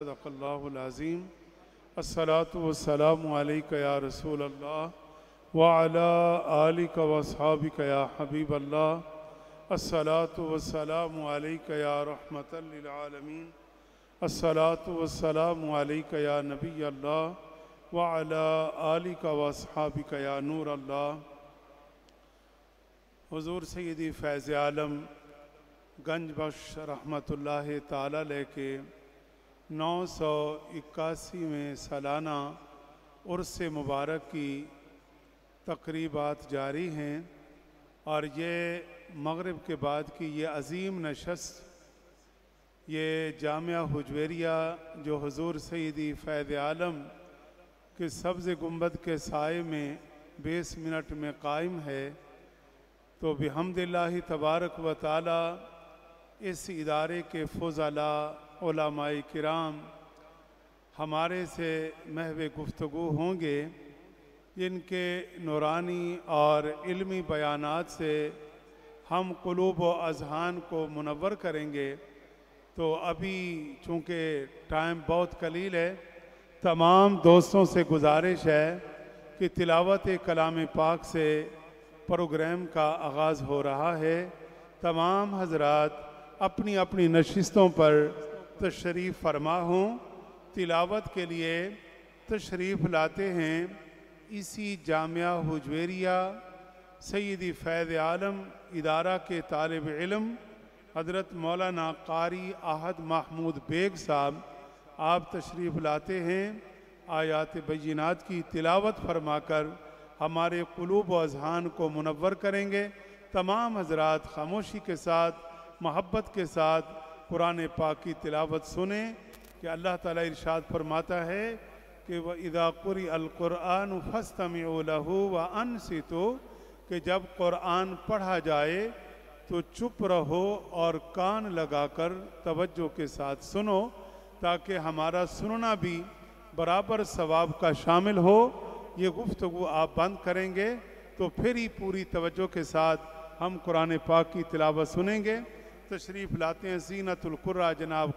صدق اللہ العظیم الصلاة والسلام علیکہ یا رسول اللہ وعلى آلک واصحابک یا حبیب اللہ الصلاة والسلام علیکہ یا رحمت للعالمین الصلاة والسلام علیکہ یا نبی اللہ وعلى آلک واصحابک یا نور اللہ حضور سیدی فیض عالم گنج بخش رحمت اللہ تعالی لے کے نو سو اکاسی میں سالانہ عرص مبارک کی تقریبات جاری ہیں اور یہ مغرب کے بعد کی یہ عظیم نشست، یہ جامعہ حجویریہ جو حضور سیدی فیض عالم کے سبز گنبد کے سائے میں بیس منٹ میں قائم ہے، تو بحمد اللہ تبارک و تعالی اس ادارے کے فضلاء علماء کرام، ہمارے سے محو گفتگو ہوں گے، جن کے نورانی اور علمی بیانات سے ہم قلوب و اذہان کو منور کریں گے۔ تو ابھی چونکہ ٹائم بہت قلیل ہے، تمام دوستوں سے گزارش ہے کہ تلاوت کلام پاک سے پروگرام کا آغاز ہو رہا ہے۔ تمام حضرات اپنی اپنی نشستوں پر تشریف فرما ہوں۔ تلاوت کے لیے تشریف لاتے ہیں۔ اسی جامعہ حجویریہ، سیدی فیض عالم ادارہ کے طالب علم، حضرت مولانا قاری احد محمود بیگ صاحب، آپ تشریف لاتے ہیں۔ آیات بینات کی تلاوت فرما کر ہمارے قلوب و اذہان کو منور کریں گے۔ تمام حضرات خاموشی کے ساتھ، محبت کے ساتھ قرآن پاک کی تلاوت سنیں کہ اللہ تعالیٰ ارشاد فرماتا ہے کہ وہ ادا قری القرآن فستم لہو و ان کہ جب قرآن پڑھا جائے تو چپ رہو اور کان لگا کر توجہ کے ساتھ سنو تاکہ ہمارا سننا بھی برابر ثواب کا شامل ہو۔ یہ گفتگو آپ بند کریں گے تو پھر ہی پوری توجہ کے ساتھ ہم قرآن پاک کی تلاوت سنیں گے۔ تشریف لاتے ہیں زینت القرآ جناب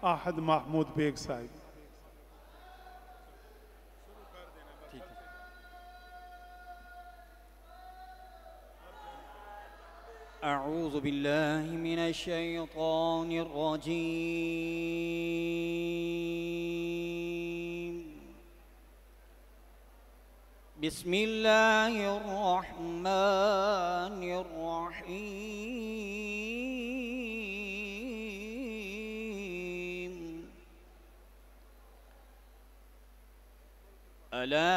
آحد محمود بیگ صاحب۔ أعوذ بالله من الشيطان الرجيم. بسم الله الرحمن الرحيم. فلا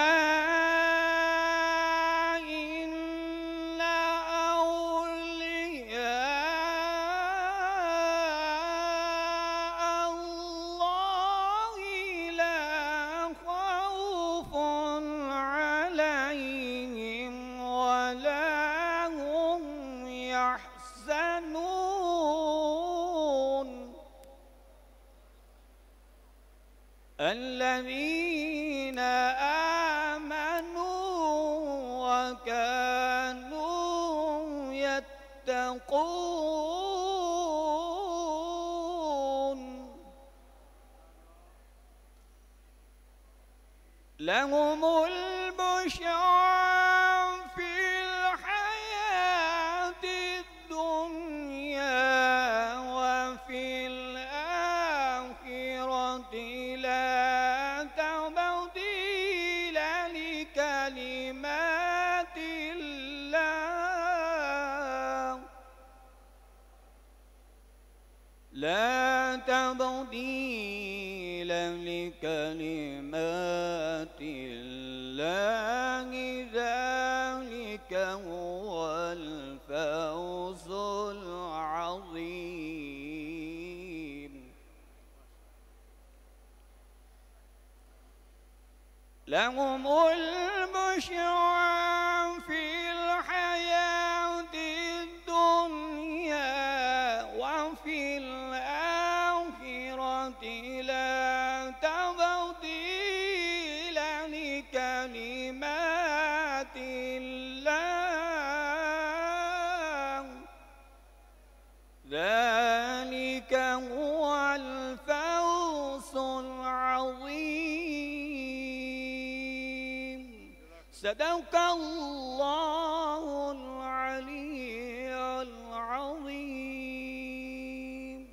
صدق الله العلي العظيم.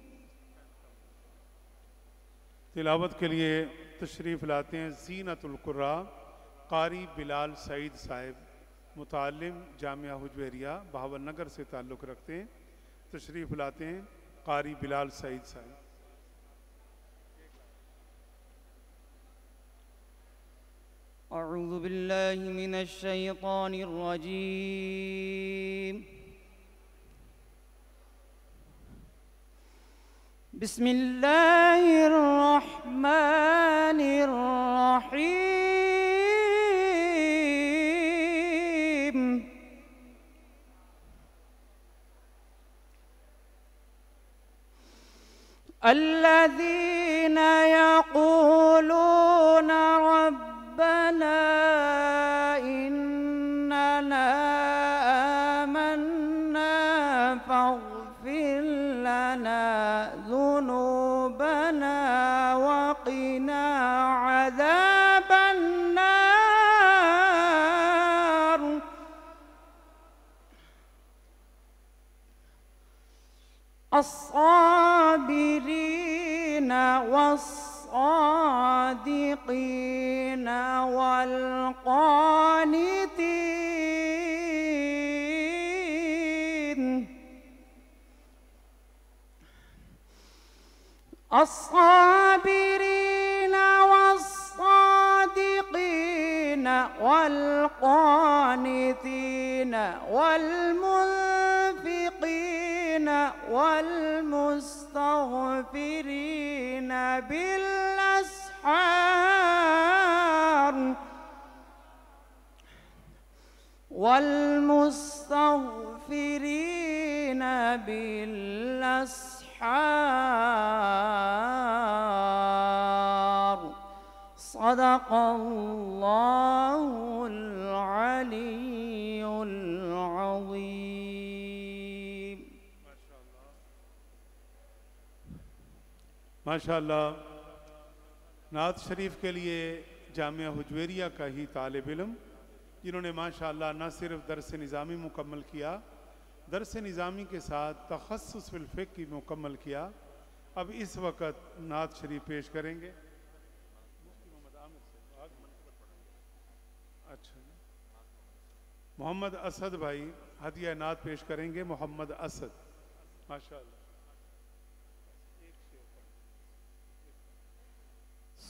تلاوت کے لیے تشریف لاتے ہیں زینت القرا قاری بلال سعید صاحب، متعلم جامعہ حجویریہ، بہاول نگر سے تعلق رکھتے ہیں۔ تشریف لاتے ہیں قاری بلال سعید صاحب۔ أعوذ بالله من الشيطان الرجيم. بسم الله الرحمن الرحيم. الذين يقولون والصادقين والقانتين. الصابرين والصادقين والقانتين والمنفقين والمستغفرين بالأسحار والمستغفرين بالأسحار. صدق الله العلي العظيم. ما شاء الله ما شاء الله نعت شريف کے لیے جامعہ حجویریہ کا ہی طالب علم جنہوں نے ماشاءاللہ نہ صرف درس نظامی مکمل کیا، درس نظامی کے ساتھ تخصص فی الفقہ کی مکمل کیا۔ اب اس وقت نعت شریف پیش کریں گے۔ اچھا۔ محمد اسد بھائی ہدیہ نعت پیش کریں گے، محمد اسد۔ ماشاءاللہ۔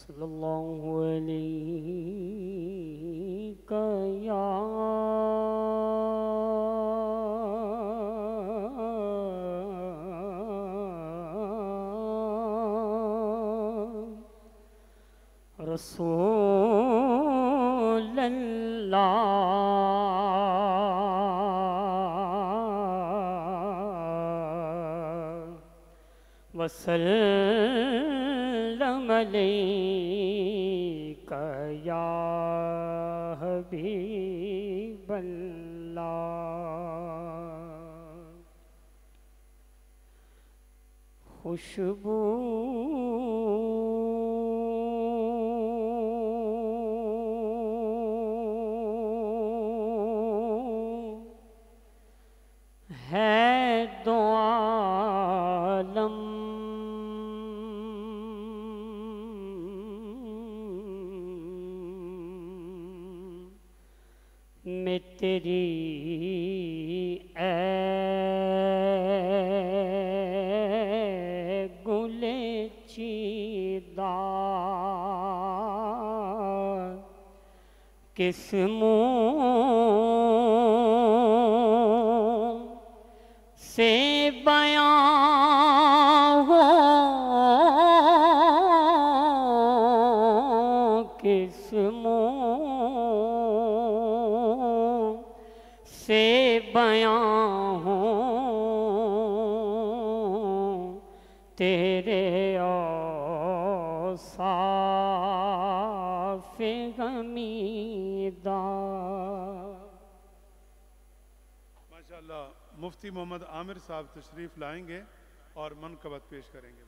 صلی اللہ علیہ یا رسول اللہ وسلم علیک خوشبو ہے دو عالم میں تیری کس منہ محمد عامر صاحب تشریف لائیں گے اور منقبت پیش کریں گے۔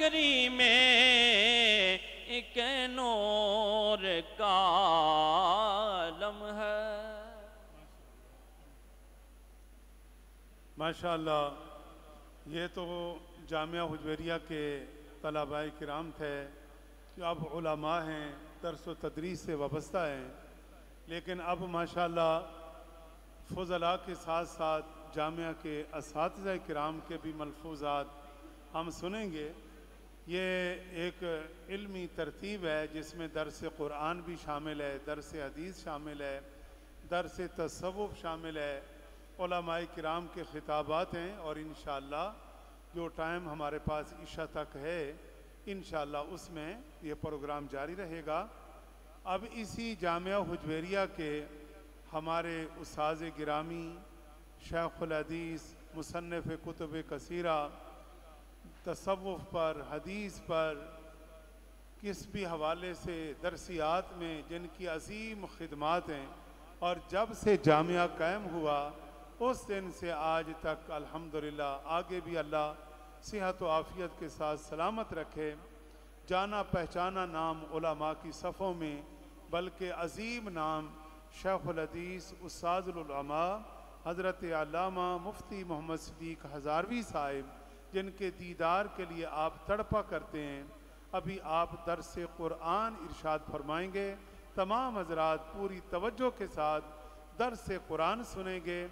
نگری میں ایک نور کا عالم ہے۔ ماشاءاللہ، یہ تو جامعہ حجویریہ کے طلباء کرام تھے، جو اب علماء ہیں، درس و تدریس سے وابستہ ہیں۔ لیکن اب ماشاءاللہ، فضلاء کے ساتھ ساتھ جامعہ کے اساتذہ کرام کے بھی ملفوظات ہم سنیں گے۔ یہ ایک علمی ترتیب ہے جس میں درس قرآن بھی شامل ہے، درس حدیث شامل ہے، درس تصوف شامل ہے، علماء کرام کے خطابات ہیں اور انشاءاللہ جو ٹائم ہمارے پاس عشاء تک ہے، انشاءاللہ اس میں یہ پروگرام جاری رہے گا۔ اب اسی جامعہ حجویریہ کے ہمارے استاذ گرامی شیخ الحدیث، مصنف کتب کثیرہ تصوف پر، حدیث پر، کس بھی حوالے سے درسیات میں جن کی عظیم خدمات ہیں اور جب سے جامعہ قائم ہوا، اس دن سے آج تک الحمدللہ آگے بھی اللہ صحت و عافیت کے ساتھ سلامت رکھے۔ جانا پہچانا نام علماء کی صفوں میں، بلکہ عظیم نام شیخ الحدیث استاذ العلماء حضرت علامہ مفتی محمد صدیق ہزاروی صاحب۔ جن کے دیدار کے لیے آپ تڑپا کرتے ہیں، ابھی آپ درس قرآن ارشاد فرمائیں گے، تمام حضرات پوری توجہ کے ساتھ درس قرآن سنیں گے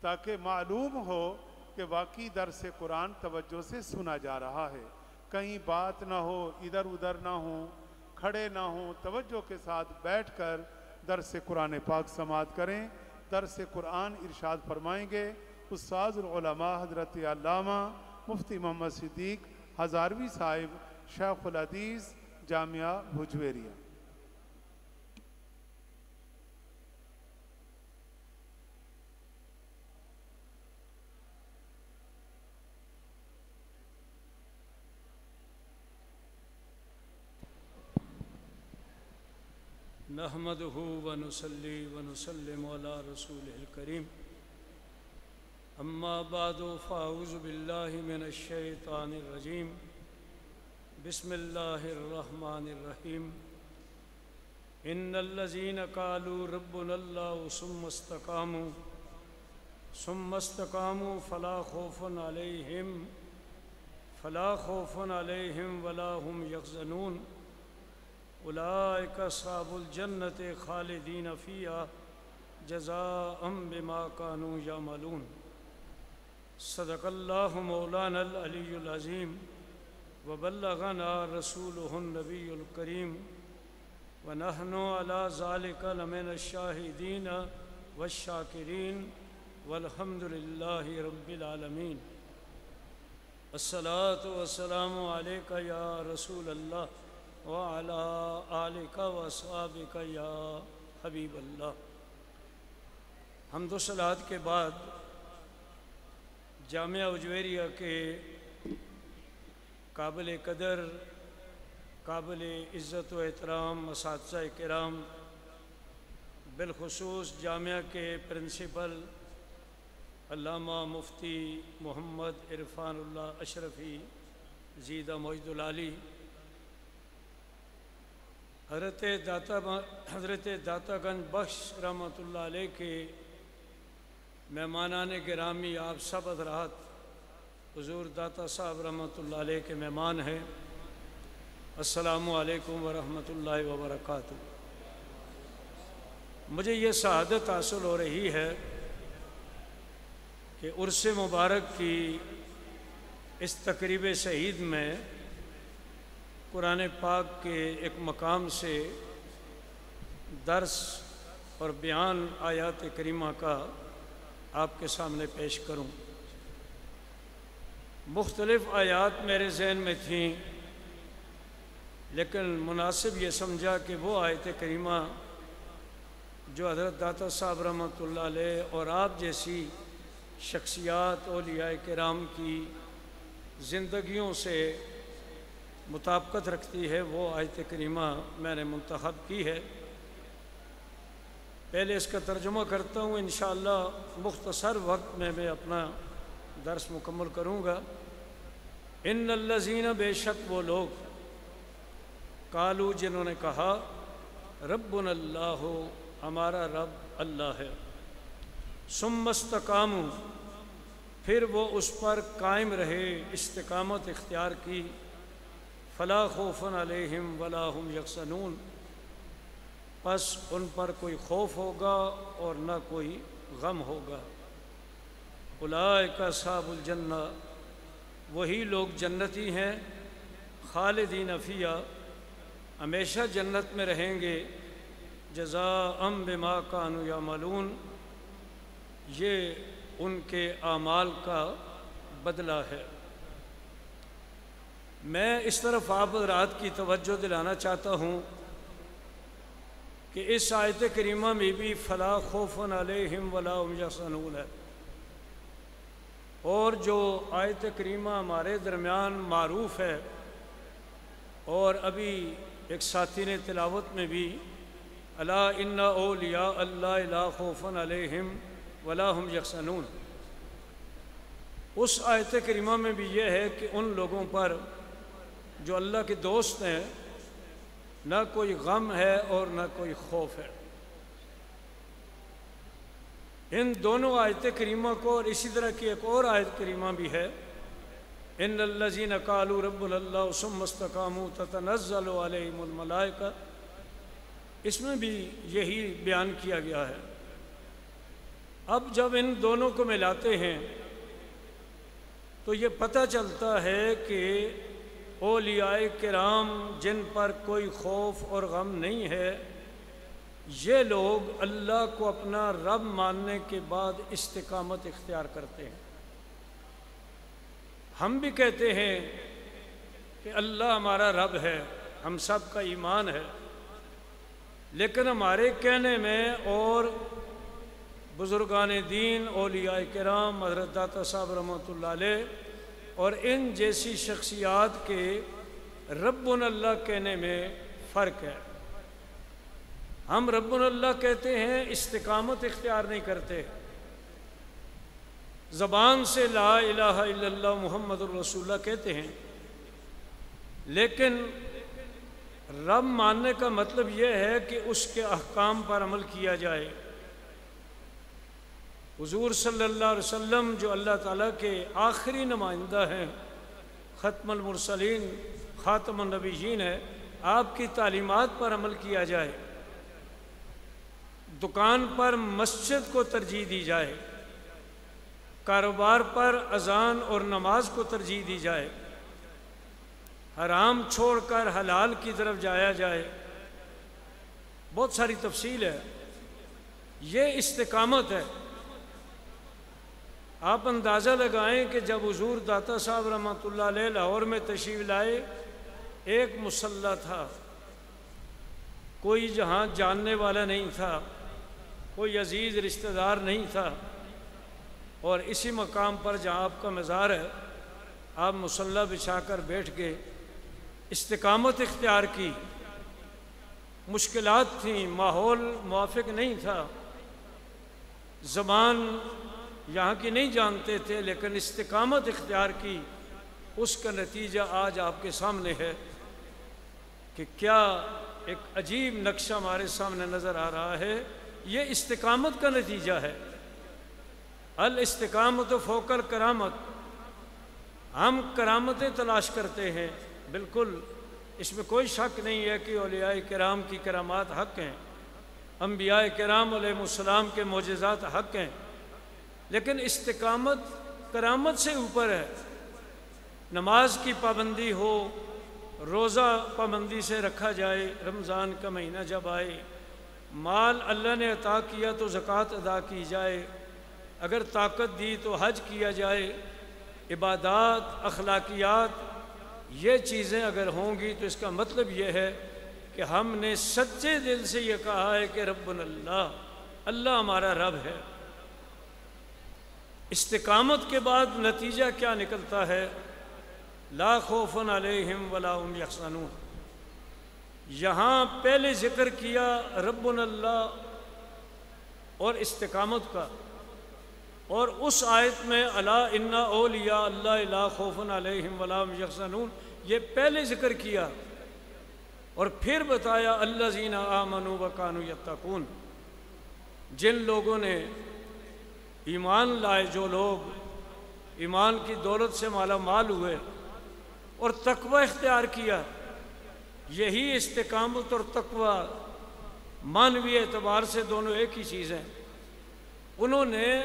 تاکہ معلوم ہو کہ واقعی درس قرآن توجہ سے سنا جا رہا ہے۔ کہیں بات نہ ہو، ادھر ادھر نہ ہو، کھڑے نہ ہوں توجہ کے ساتھ بیٹھ کر درس قرآن پاک سماعت کریں۔ درس قرآن ارشاد فرمائیں گے۔ استاذ العلماء حضرت علامہ مفتی محمد صدیق ہزاروی صاحب، شیخ العدیز جامعہ بھجویریہ۔ نحمده ونسلي ونسلم على رسوله الكريم أما بعد، فأعوذ بالله من الشيطان الرجيم. بسم الله الرحمن الرحيم. إن الذين قالوا ربنا الله ثم استقاموا ثم استقاموا فلا خوف عليهم، فلا خوف عليهم ولا هم يحزنون. أولئك أصحاب الجنة خالدين فيها جزاء بما كانوا يعملون. صدق الله مولانا العلي العظيم وبلغنا رسوله النبي الكريم ونحن على ذلك لمن الشاهدين والشاكرين والحمد لله رب العالمين الصلاة والسلام عليك يا رسول الله وعلى آلك وصحابك یا حبیب اللہ حمد و صلات کے بعد جامعہ اجویریہ کے قابل قدر، قابل عزت و احترام، اساتذہ کرام، بالخصوص جامعہ کے پرنسپل علامہ مفتی محمد عرفان اللہ اشرفی، زیدہ معید العلی حضرت داتا حضرت داتا گنج بخش رحمۃ اللہ علیہ کے مہمانان گرامی، آپ سب حضرات، حضور داتا صاحب رحمۃ اللہ علیہ کے مہمان ہیں۔ السلام علیکم ورحمۃ اللہ وبرکاتہ۔ مجھے یہ سعادت حاصل ہو رہی ہے کہ عرس مبارک کی اس تقریب شہید میں قرآن پاک کے ایک مقام سے درس اور بیان آیات کریمہ کا آپ کے سامنے پیش کروں۔ مختلف آیات میرے ذہن میں تھیں، لیکن مناسب یہ سمجھا کہ وہ آیت کریمہ جو حضرت داتا صاحب رحمۃ اللہ علیہ اور آپ جیسی شخصیات اولیاء کرام کی زندگیوں سے مطابقت رکھتی ہے، وہ آیت کریمہ میں نے منتخب کی ہے۔ پہلے اس کا ترجمہ کرتا ہوں، انشاءاللہ مختصر وقت میں میں اپنا درس مکمل کروں گا۔ ان الزین بے شک وہ لوگ کالو جنہوں نے کہا رب اللہ ہو ہمارا رب اللہ ہے۔ سمستقام پھر وہ اس پر قائم رہے، استقامت اختیار کی۔ فلا خوف علیہم ولاحم یکسنون پس ان پر کوئی خوف ہوگا اور نہ کوئی غم ہوگا۔ اولئک صاحب الجنہ، وہی لوگ جنتی ہیں، خالدین فیہ ہمیشہ جنت میں رہیں گے۔ جزا ام بما کانو یا ملون یہ ان کے اعمال کا بدلہ ہے۔ میں اس طرف آپ رات کی توجہ دلانا چاہتا ہوں۔ کہ اس آیت کریمہ میں بھی فلا خوف علیہم ولا یحزنون ہے۔ اور جو آیت کریمہ ہمارے درمیان معروف ہے، اور ابھی ایک ساتھی نے تلاوت میں بھی اللہ ان اولیاء اللہ اللہ خوف علیہم ولا هم یحزنون۔ اس آیت کریمہ میں بھی یہ ہے کہ ان لوگوں پر جو اللہ کے دوست ہیں نہ کوئی غم ہے اور نہ کوئی خوف ہے۔ ان دونوں آیت کریمہ کو اور اسی طرح کی ایک اور آیت کریمہ بھی ہے۔ ان الزین کالو رب اللہ وسم مستقام تتنزل علیہم الملائکہ۔ اس میں بھی یہی بیان کیا گیا ہے۔ اب جب ان دونوں کو ملاتے ہیں تو یہ پتہ چلتا ہے کہ اولیاء کرام جن پر کوئی خوف اور غم نہیں ہے، یہ لوگ اللہ کو اپنا رب ماننے کے بعد استقامت اختیار کرتے ہیں۔ ہم بھی کہتے ہیں کہ اللہ ہمارا رب ہے، ہم سب کا ایمان ہے۔ لیکن ہمارے کہنے میں اور بزرگان دین، اولیاء کرام، حضرت داتا صاحب رحمۃ اللہ علیہ اور ان جیسی شخصیات کے رب اللہ کہنے میں فرق ہے۔ ہم رب اللہ کہتے ہیں، استقامت اختیار نہیں کرتے۔ زبان سے لا الہ الا اللہ محمد الرسول اللہ کہتے ہیں۔ لیکن رب ماننے کا مطلب یہ ہے کہ اس کے احکام پر عمل کیا جائے۔ حضور صلی اللہ علیہ وسلم جو اللہ تعالیٰ کے آخری نمائندہ ہیں، ختم المرسلین، خاتم النبیین ہے آپ کی تعلیمات پر عمل کیا جائے، دکان پر مسجد کو ترجیح دی جائے، کاروبار پر اذان اور نماز کو ترجیح دی جائے، حرام چھوڑ کر حلال کی طرف جایا جائے، بہت ساری تفصیل ہے۔ یہ استقامت ہے۔ آپ اندازہ لگائیں کہ جب حضور داتا صاحب رحمۃ اللہ علیہ لاہور میں تشریف لائے، ایک مسلح تھا۔ کوئی جہاں جاننے والا نہیں تھا، کوئی عزیز رشتہ دار نہیں تھا۔ اور اسی مقام پر جہاں آپ کا مزار ہے، آپ مسلح بچھا کر بیٹھ کے استقامت اختیار کی۔ مشکلات تھیں، ماحول موافق نہیں تھا۔ زبان یہاں کی نہیں جانتے تھے، لیکن استقامت اختیار کی، اس کا نتیجہ آج آپ کے سامنے ہے کہ کیا ایک عجیب نقشہ ہمارے سامنے نظر آ رہا ہے۔ یہ استقامت کا نتیجہ ہے۔ الاستقامت و فوکر کرامت۔ ہم کرامتیں تلاش کرتے ہیں۔ بالکل، اس میں کوئی شک نہیں ہے کہ اولیاء کرام کی کرامات حق ہیں۔ انبیاء کرام علیہ السلام کے معجزات حق ہیں۔ لیکن استقامت کرامت سے اوپر ہے۔ نماز کی پابندی ہو، روزہ پابندی سے رکھا جائے، رمضان کا مہینہ جب آئے، مال اللہ نے عطا کیا تو زکوٰۃ ادا کی جائے۔ اگر طاقت دی تو حج کیا جائے۔ عبادات، اخلاقیات، یہ چیزیں اگر ہوں گی تو اس کا مطلب یہ ہے کہ ہم نے سچے دل سے یہ کہا ہے کہ رب اللہ اللہ ہمارا رب ہے۔ استقامت کے بعد نتیجہ کیا نکلتا ہے؟ لا خوف علیہم ولا هم یحسنون یہاں پہلے ذکر کیا رب اللہ اور استقامت کا۔ اور اس آیت میں اللہ انا اولیاء اللہ اللہ خوف علیہم ولا هم یحسنون یہ پہلے ذکر کیا۔ اور پھر بتایا اللہ زینہ آمن و یتقون۔ جن لوگوں نے ایمان لائے جو لوگ ایمان کی دولت سے مالا مال ہوئے اور تقوی اختیار کیا، یہی استقامت اور تقوی مانوی اعتبار سے دونوں ایک ہی چیز ہیں۔ انہوں نے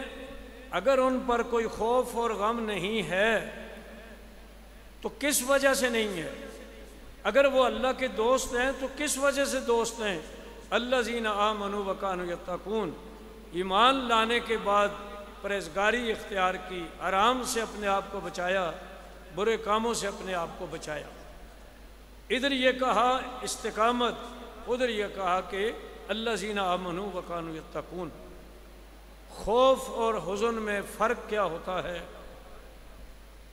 اگر ان پر کوئی خوف اور غم نہیں ہے تو کس وجہ سے نہیں ہے؟ اگر وہ اللہ کے دوست ہیں تو کس وجہ سے دوست ہیں؟ اللہ زین آ منو وکان یتقون۔ ایمان لانے کے بعد پرہزگاری اختیار کی، آرام سے اپنے آپ کو بچایا، برے کاموں سے اپنے آپ کو بچایا۔ ادھر یہ کہا استقامت، ادھر یہ کہا کہ اللہ زینہ امن و قانو یتقون۔ خوف اور حزن میں فرق کیا ہوتا ہے؟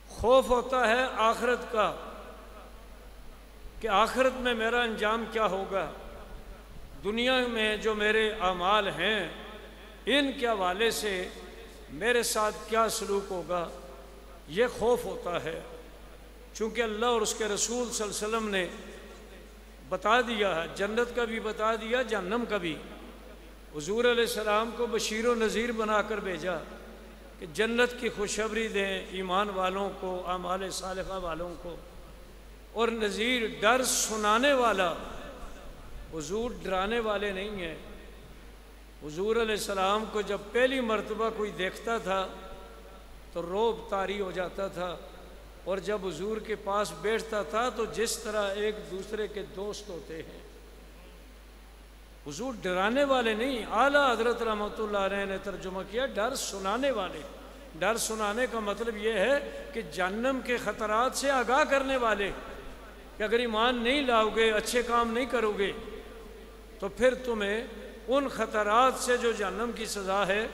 خوف ہوتا ہے آخرت کا، کہ آخرت میں میرا انجام کیا ہوگا؟ دنیا میں جو میرے اعمال ہیں، ان کے حوالے سے میرے ساتھ کیا سلوک ہوگا؟ یہ خوف ہوتا ہے۔ چونکہ اللہ اور اس کے رسول صلی اللہ علیہ وسلم نے بتا دیا ہے، جنت کا بھی بتا دیا، جہنم کا بھی۔ حضور علیہ السلام کو بشیر و نذیر بنا کر بھیجا کہ جنت کی خوشخبری دیں ایمان والوں کو، اعمال صالحہ والوں کو۔ اور نذیر، ڈر سنانے والا، حضور ڈرانے والے نہیں ہیں۔ حضور علیہ السلام کو جب پہلی مرتبہ کوئی دیکھتا تھا تو روب طاری ہو جاتا تھا اور جب حضور کے پاس بیٹھتا تھا تو جس طرح ایک دوسرے کے دوست ہوتے ہیں۔ حضور ڈرانے والے نہیں، اعلیٰ حضرت رحمۃ اللہ علیہ نے ترجمہ کیا، ڈر سنانے والے۔ ڈر سنانے کا مطلب یہ ہے کہ جنم کے خطرات سے آگاہ کرنے والے۔ کہ اگر ایمان نہیں لاؤ گے، اچھے کام نہیں کرو گے، تو پھر تمہیں ان خطرات سے جو جہنم کی سزا ہے،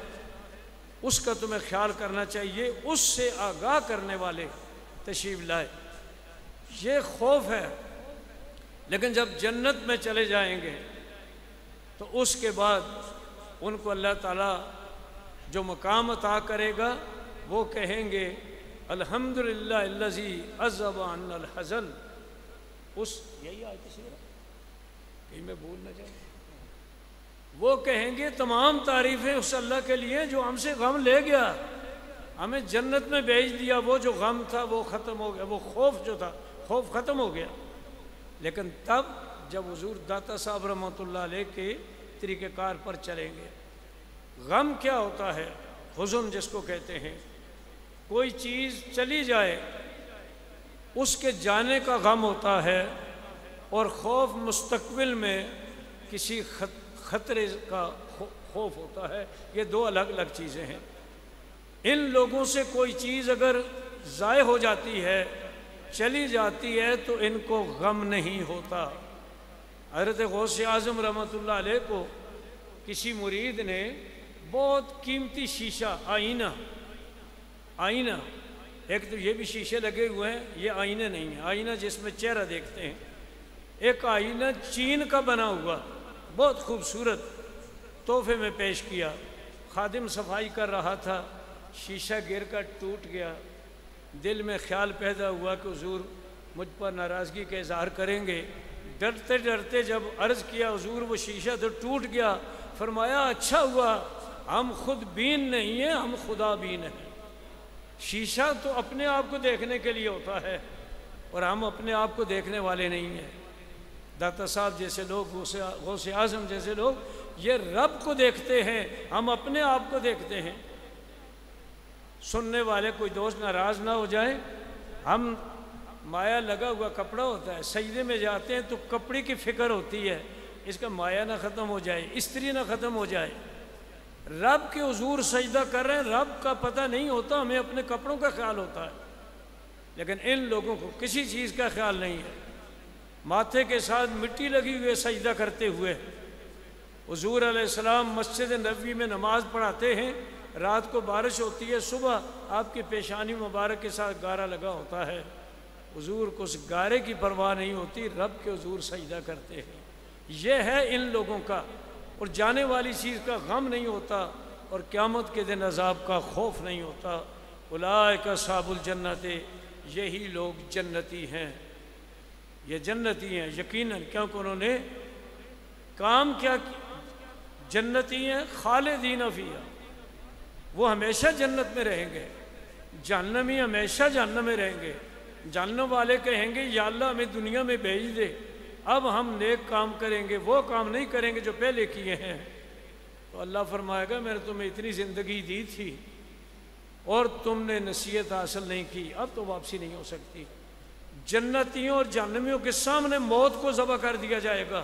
اس کا تمہیں خیال کرنا چاہیے، اس سے آگاہ کرنے والے تشریف لائے۔ یہ خوف ہے، لیکن جب جنت میں چلے جائیں گے، تو اس کے بعد ان کو اللہ تعالیٰ جو مقام عطا کرے گا، وہ کہیں گے الحمد للہ اللہ عزب عن الحزل اس، یہی آئے تھی کہیں میں بھول نہ جاؤں۔ وہ کہیں گے تمام تعریفیں اس اللہ کے لیے جو ہم سے غم لے گیا۔ ہمیں جنت میں بھیج دیا وہ جو غم تھا، وہ ختم ہو گیا، وہ خوف جو تھا، خوف ختم ہو گیا۔ لیکن تب جب حضور داتا صاحب رحمۃ اللہ علیہ کے طریقہ کار پر چلیں گے، غم کیا ہوتا ہے؟ حزن جس کو کہتے ہیں۔ کوئی چیز چلی جائے، اس کے جانے کا غم ہوتا ہے اور خوف مستقبل میں کسی خط خطرے کا خوف ہوتا ہے، یہ دو الگ الگ چیزیں ہیں۔ ان لوگوں سے کوئی چیز اگر ضائع ہو جاتی ہے، چلی جاتی ہے، تو ان کو غم نہیں ہوتا۔ حضرت غوث اعظم رحمۃ اللہ علیہ کو کسی مرید نے بہت قیمتی شیشہ، آئینہ آئینہ، ایک تو یہ بھی شیشے لگے ہوئے ہیں، یہ آئینہ نہیں ہے۔ آئینہ جس میں چہرہ دیکھتے ہیں۔ ایک آئینہ چین کا بنا ہوا۔ بہت خوبصورت تحفے میں پیش کیا۔ خادم صفائی کر رہا تھا، شیشہ گر کر ٹوٹ گیا۔ دل میں خیال پیدا ہوا کہ حضور مجھ پر ناراضگی کا اظہار کریں گے۔ ڈرتے ڈرتے جب عرض کیا، حضور وہ شیشہ تو ٹوٹ گیا۔ فرمایا اچھا ہوا، ہم خود بین نہیں ہیں، ہم خدا بین ہیں۔ شیشہ تو اپنے آپ کو دیکھنے کے لیے ہوتا ہے اور ہم اپنے آپ کو دیکھنے والے نہیں ہیں۔ داتا صاحب جیسے لوگ، غوث اعظم جیسے لوگ، یہ رب کو دیکھتے ہیں، ہم اپنے آپ کو دیکھتے ہیں۔ سننے والے کوئی دوست ناراض نہ ہو جائیں ہم مایا لگا ہوا کپڑا ہوتا ہے، سجدے میں جاتے ہیں تو کپڑے کی فکر ہوتی ہے۔ اس کا مایا نہ ختم ہو جائے، استری نہ ختم ہو جائے۔ رب کے حضور سجدہ کر رہے ہیں، رب کا پتہ نہیں ہوتا، ہمیں اپنے کپڑوں کا خیال ہوتا ہے۔ لیکن ان لوگوں کو کسی چیز کا خیال نہیں ہے۔ ماتھے کے ساتھ مٹی لگی ہوئے سجدہ کرتے ہوئے۔ حضور علیہ السلام مسجد نبوی میں نماز پڑھاتے ہیں، رات کو بارش ہوتی ہے، صبح آپ کی پیشانی مبارک کے ساتھ گارا لگا ہوتا ہے۔ حضور کو اس گارے کی پرواہ نہیں ہوتی، رب کے حضور سجدہ کرتے ہیں۔ یہ ہے ان لوگوں کا۔ اور جانے والی چیز کا غم نہیں ہوتا اور قیامت کے دن عذاب کا خوف نہیں ہوتا۔ الائے کا صاب الجنت، یہی لوگ جنتی ہیں۔ یہ جنتی ہیں، یقیناً، کیونکہ انہوں نے کام کیا جنتی ہیں، خالدین فیہ وہ ہمیشہ جنت میں رہیں گے۔ جہنمی ہمیشہ جہنم میں رہیں گے۔ جہنم والے کہیں گے، یا اللہ ہمیں دنیا میں بھیج دے۔ اب ہم نیک کام کریں گے، وہ کام نہیں کریں گے جو پہلے کیے ہیں۔ تو اللہ فرمائے گا، میں نے تمہیں اتنی زندگی دی تھی اور تم نے نصیحت حاصل نہیں کی۔ اب تو واپسی نہیں ہو سکتی۔ جنتیوں اور جہنمیوں کے سامنے موت کو ذبح کر دیا جائے گا۔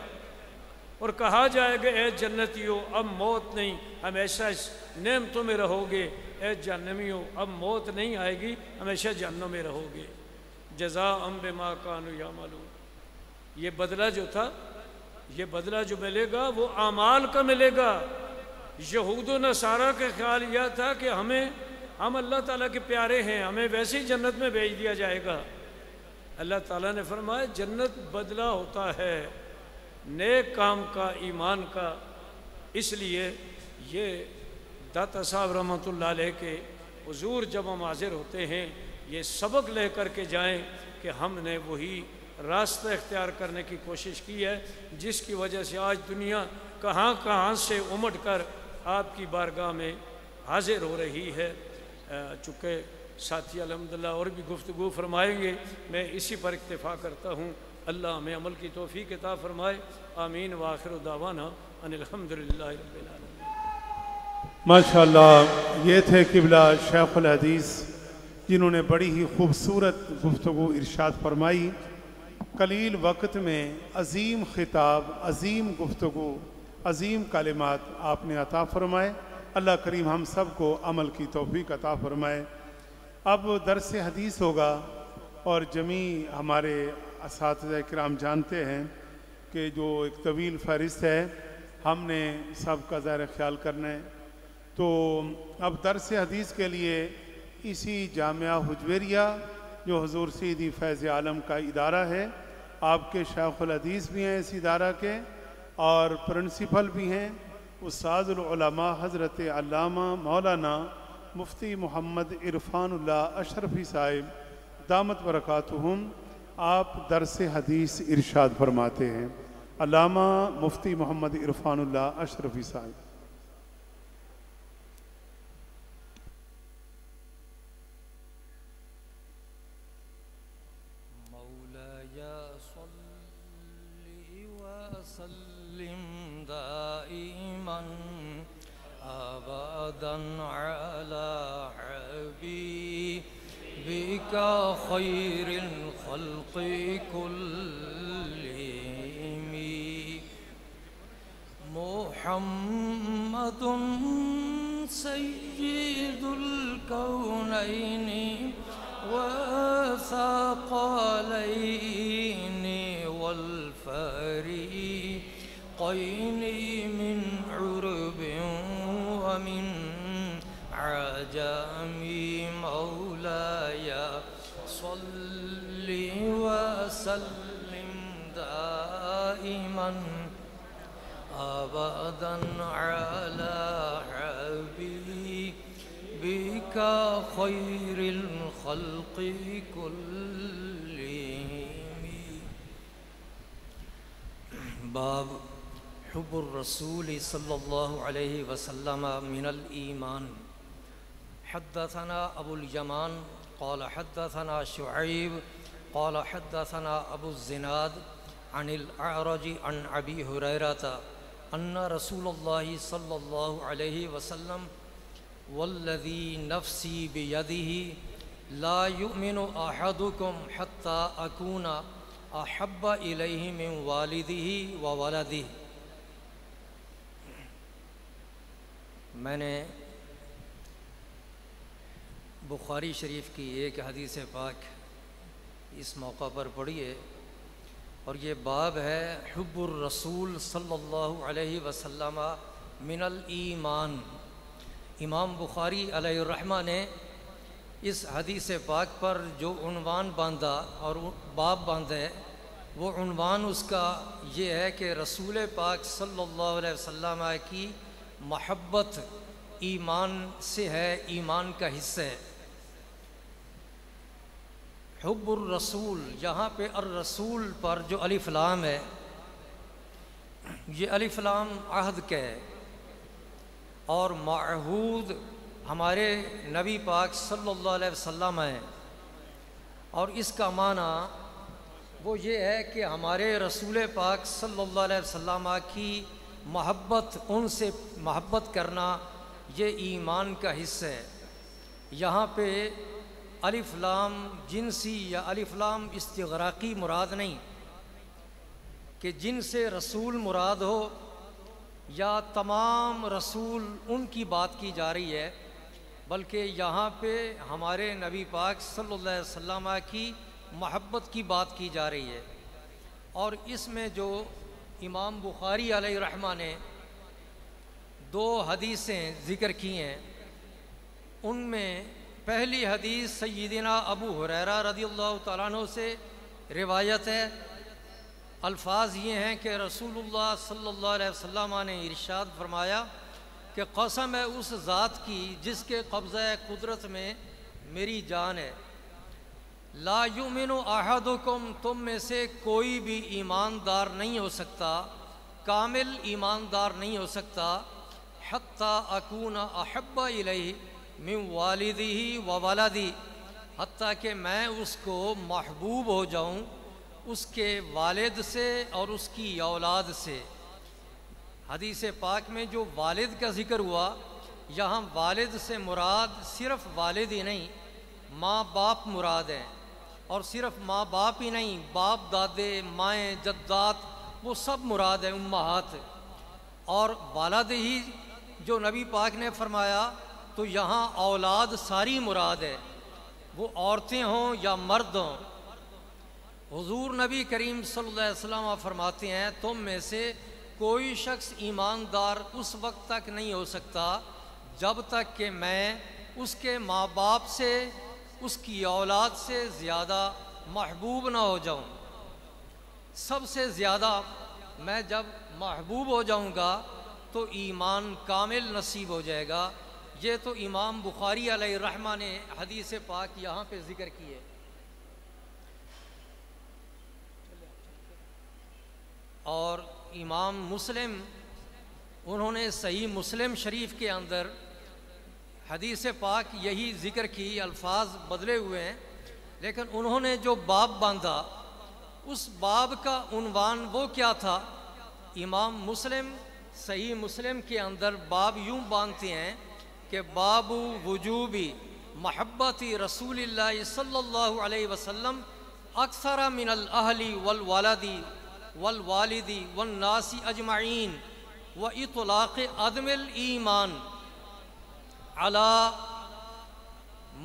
اور کہا جائے گا، اے جنتیوں، اب موت نہیں ہمیشہ اس نعمتوں میں رہو گے۔ اے جہنمیوں، اب موت نہیں آئے گی ہمیشہ جہنم میں رہو گے۔ جزا ام بے ماں کانو یا معلوم یہ بدلہ جو تھا، یہ بدلہ جو ملے گا، وہ اعمال کا ملے گا۔ یہود و نصارہ کے خیال یہ تھا کہ ہمیں، ہم اللہ تعالیٰ کے پیارے ہیں، ہمیں ویسے ہی جنت میں بھیج دیا جائے گا۔ اللہ تعالیٰ نے فرمایا جنت بدلہ ہوتا ہے، نیک کام کا، ایمان کا۔ اس لیے یہ داتا صاحب رحمۃ اللہ علیہ کے حضور جب ہم حاضر ہوتے ہیں، یہ سبق لے کر کے جائیں کہ ہم نے وہی راستہ اختیار کرنے کی کوشش کی ہے، جس کی وجہ سے آج دنیا کہاں کہاں سے امٹ کر آپ کی بارگاہ میں حاضر ہو رہی ہے۔ چونکہ ساتھی الحمدللہ اور بھی گفتگو فرمائیں گے، میں اسی پر اکتفا کرتا ہوں۔ اللہ ہمیں عمل کی توفیق عطا فرمائے۔ آمین۔ واخر دعوانا ان الحمد للہ رب العالمین۔ ماشاء اللہ یہ تھے قبلہ شیخ الحدیث، جنہوں نے بڑی ہی خوبصورت گفتگو ارشاد فرمائی۔ قلیل وقت میں عظیم خطاب، عظیم گفتگو، عظیم کلمات آپ نے عطا فرمائے۔ اللہ کریم ہم سب کو عمل کی توفیق عطا فرمائے۔ اب درس حدیث ہوگا اور جمی ہمارے اساتذہ کرام جانتے ہیں کہ جو ایک طویل فہرست ہے، ہم نے سب کا ظاہر خیال کرنا ہے۔ تو اب درس حدیث کے لیے اسی جامعہ حجویریہ، جو حضور سیدی فیض عالم کا ادارہ ہے۔ آپ کے شیخ الحدیث بھی ہیں اس ادارہ کے اور پرنسپل بھی ہیں۔ استاذ العلماء حضرت علامہ مولانا مفتی محمد عرفان اللہ اشرفی صاحب، دامت برکاتہم، آپ درس حدیث ارشاد فرماتے ہیں۔ علامہ مفتی محمد عرفان اللہ اشرفی صاحب۔ دائما ابدا خير الخلق كلهم. محمد سيد الكونين وثقلين والفريقين من عرب ومن عجم. صل وسلم دائما أبدا على حبيبك خير الخلق كلهم باب حب الرسول صلى الله عليه وسلم من الإيمان حدثنا أبو اليمان قال حدثنا شعيب قال حدثنا أبو الزناد عن الأعرج عن أبي هريرة أن رسول الله صلى الله عليه وسلم والذي نفسي بيده لا يؤمن أحدكم حتى أكون أحب إليه من والده وولده. میں نے بخاری شریف کی ایک حدیث پاک اس موقع پر پڑھی ہے اور یہ باب ہے حب الرسول صلی اللہ علیہ وسلم من الایمان۔ امام بخاری علیہ الرحمہ نے اس حدیث پاک پر جو عنوان باندھا اور باب باندھا ہے وہ عنوان اس کا یہ ہے کہ رسول پاک صلی اللہ علیہ وسلم کی محبت ایمان سے ہے، ایمان کا حصہ ہے۔ حب الرسول، یہاں پہ الرسول پر جو الف لام ہے، یہ الف لام عہد کا ہے۔ اور معہود ہمارے نبی پاک صلی اللہ علیہ وسلم ہے اور اس کا معنی وہ یہ ہے کہ ہمارے رسول پاک صلی اللہ علیہ وسلم کی محبت، ان سے محبت کرنا یہ ایمان کا حصہ ہے۔ یہاں پہ الف لام جنسی یا الف لام استغراقی مراد نہیں کہ جن سے رسول مراد ہو یا تمام رسول ان کی بات کی جا رہی ہے، بلکہ یہاں پہ ہمارے نبی پاک صلی اللہ علیہ وسلم کی محبت کی بات کی جا رہی ہے۔ اور اس میں جو امام بخاری علیہ الرحمہ نے دو حدیثیں ذکر کی ہیں، ان میں پہلی حدیث سیدنا ابو حریرہ رضی اللہ تعالیٰ عنہ سے روایت ہے۔ الفاظ یہ ہیں کہ رسول اللہ صلی اللہ علیہ وسلم نے ارشاد فرمایا کہ قسم ہے اس ذات کی جس کے قبضہ قدرت میں میری جان ہے۔ لا یؤمن احدکم، تم میں سے کوئی بھی ایماندار نہیں ہو سکتا، کامل ایماندار نہیں ہو سکتا، حتیٰ اکون احب الیہ۔ من والدی و والدی حتیٰ کہ میں اس کو محبوب ہو جاؤں، اس کے والد سے اور اس کی اولاد سے۔ حدیث پاک میں جو والد کا ذکر ہوا، یہاں والد سے مراد صرف والد ہی نہیں، ماں باپ مراد ہیں۔ اور صرف ماں باپ ہی نہیں، باپ، دادے، مائیں جدات وہ سب مراد ہیں، امہات۔ اور والد ہی جو نبی پاک نے فرمایا تو یہاں اولاد ساری مراد ہے۔ وہ عورتیں ہوں یا مرد ہوں۔ حضور نبی کریم صلی اللہ علیہ وسلم فرماتے ہیں، تم میں سے کوئی شخص ایماندار اس وقت تک نہیں ہو سکتا جب تک کہ میں اس کے ماں باپ سے، اس کی اولاد سے زیادہ محبوب نہ ہو جاؤں۔ سب سے زیادہ میں جب محبوب ہو جاؤں گا تو ایمان کامل نصیب ہو جائے گا۔ یہ تو امام بخاری علیہ الرحمہ نے حدیث پاک یہاں پہ ذکر کیے اور امام مسلم، انہوں نے صحیح مسلم شریف کے اندر حدیث پاک یہی ذکر کی، الفاظ بدلے ہوئے ہیں۔ لیکن انہوں نے جو باب باندھا، اس باب کا عنوان وہ کیا تھا؟ امام مسلم صحیح مسلم کے اندر باب یوں باندھتے ہیں کہ باب وجوبی محبتی رسول اللہ صلی اللہ علیہ وسلم اکثر من الاہلی والوالدی والوالدی والناسی اجمعین و اطلاق عدم الایمان علی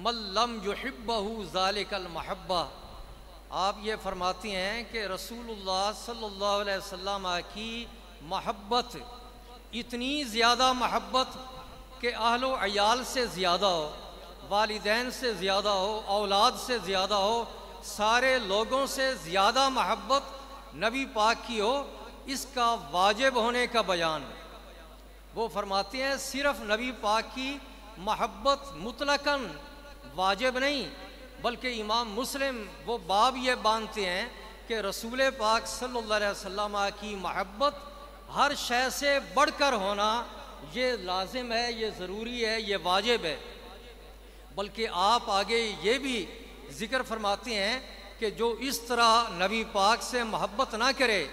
من لم یحبہ ذالک المحبہ۔ آپ یہ فرماتی ہیں کہ رسول اللہ صلی اللہ علیہ وسلم کی محبت، اتنی زیادہ محبت کہ اہل و عیال سے زیادہ ہو، والدین سے زیادہ ہو، اولاد سے زیادہ ہو، سارے لوگوں سے زیادہ محبت نبی پاک کی ہو، اس کا واجب ہونے کا بیان۔ وہ فرماتے ہیں، صرف نبی پاک کی محبت مطلقاً واجب نہیں، بلکہ امام مسلم وہ باب یہ باندھتے ہیں کہ رسول پاک صلی اللہ علیہ وسلم کی محبت ہر شے سے بڑھ کر ہونا یہ لازم ہے، یہ ضروری ہے، یہ واجب ہے۔ بلکہ آپ آگے یہ بھی ذکر فرماتے ہیں کہ جو اس طرح نبی پاک سے محبت نہ کرے،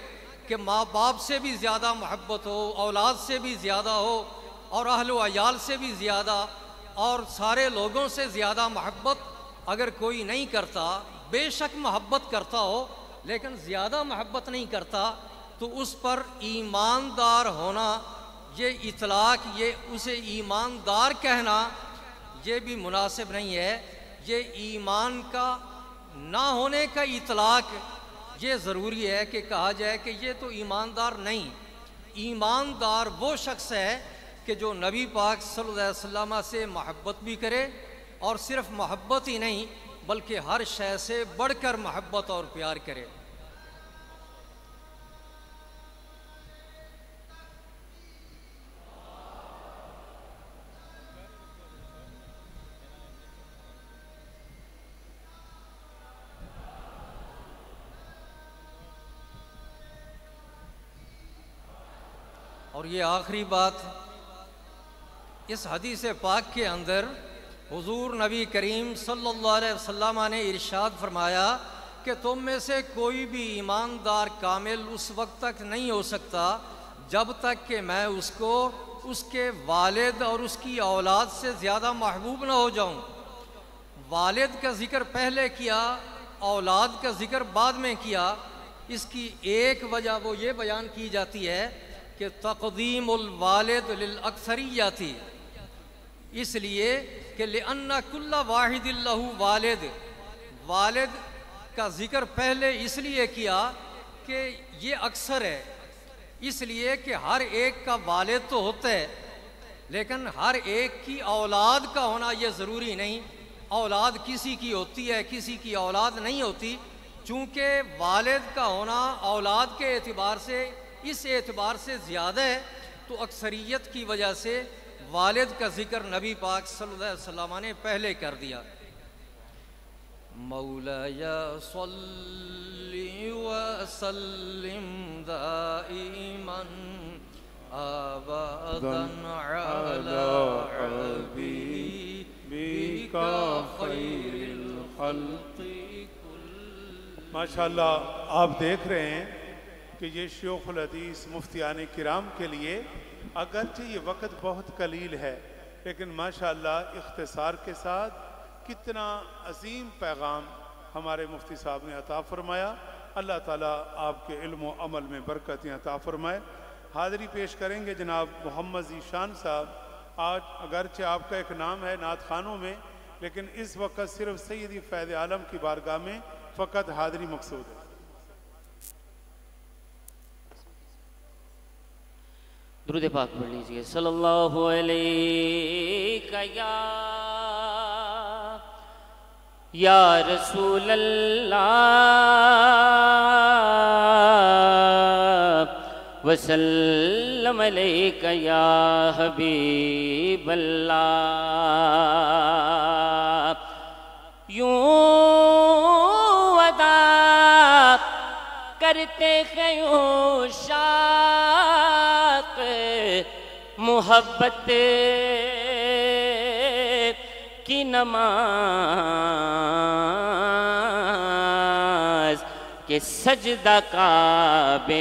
کہ ماں باپ سے بھی زیادہ محبت ہو، اولاد سے بھی زیادہ ہو، اور اہل و عیال سے بھی زیادہ، اور سارے لوگوں سے زیادہ محبت اگر کوئی نہیں کرتا، بے شک محبت کرتا ہو، لیکن زیادہ محبت نہیں کرتا، تو اس پر ایماندار ہونا یہ اطلاق، یہ اسے ایماندار کہنا یہ بھی مناسب نہیں ہے۔ یہ ایمان کا نہ ہونے کا اطلاق، یہ ضروری ہے کہ کہا جائے کہ یہ تو ایماندار نہیں۔ ایماندار وہ شخص ہے کہ جو نبی پاک صلی اللہ علیہ وسلم سے محبت بھی کرے اور صرف محبت ہی نہیں، بلکہ ہر شے سے بڑھ کر محبت اور پیار کرے۔ اور یہ آخری بات اس حدیث پاک کے اندر حضور نبی کریم صلی اللہ علیہ وسلم نے ارشاد فرمایا کہ تم میں سے کوئی بھی ایماندار کامل اس وقت تک نہیں ہو سکتا جب تک کہ میں اس کو اس کے والد اور اس کی اولاد سے زیادہ محبوب نہ ہو جاؤں۔ والد کا ذکر پہلے کیا، اولاد کا ذکر بعد میں کیا۔ اس کی ایک وجہ وہ یہ بیان کی جاتی ہے کہ تقدیم الوالد للاکثریہ تھی۔ اس لیے کہ لأن کل واحد اللہ والد۔ والد کا ذکر پہلے اس لیے کیا کہ یہ اکثر ہے۔ اس لیے کہ ہر ایک کا والد تو ہوتا ہے، لیکن ہر ایک کی اولاد کا ہونا یہ ضروری نہیں۔ اولاد کسی کی ہوتی ہے، کسی کی اولاد نہیں ہوتی، چونکہ والد کا ہونا اولاد کے اعتبار سے اس اعتبار سے زیادہ ہے تو اکثریت کی وجہ سے والد کا ذکر نبی پاک صلی اللہ علیہ وسلم نے پہلے کر دیا۔ مولا یا صلی وسلم دائما آبادا علی حبیبک خیر الخلق ماشاءاللہ، آپ دیکھ رہے ہیں کہ یہ شیوخ الحدیث مفتیان کرام کے لیے اگرچہ یہ وقت بہت قلیل ہے، لیکن ماشاءاللہ اختصار کے ساتھ کتنا عظیم پیغام ہمارے مفتی صاحب نے عطا فرمایا۔ اللہ تعالیٰ آپ کے علم و عمل میں برکتیں عطا فرمائے۔ حاضری پیش کریں گے جناب محمد ذیشان صاحب۔ آج اگرچہ آپ کا ایک نام ہے نعت خانوں میں، لیکن اس وقت صرف سیدی فیض عالم کی بارگاہ میں فقط حاضری مقصود ہے۔ درود پاک پڑھ لیجیے۔ صلی اللہ علیہ یا یا رسول اللہ وسلم علیک یا حبیب اللہ۔ یوں ادا کرتے ہیں محبت کی نماز کہ سجدہ کعبے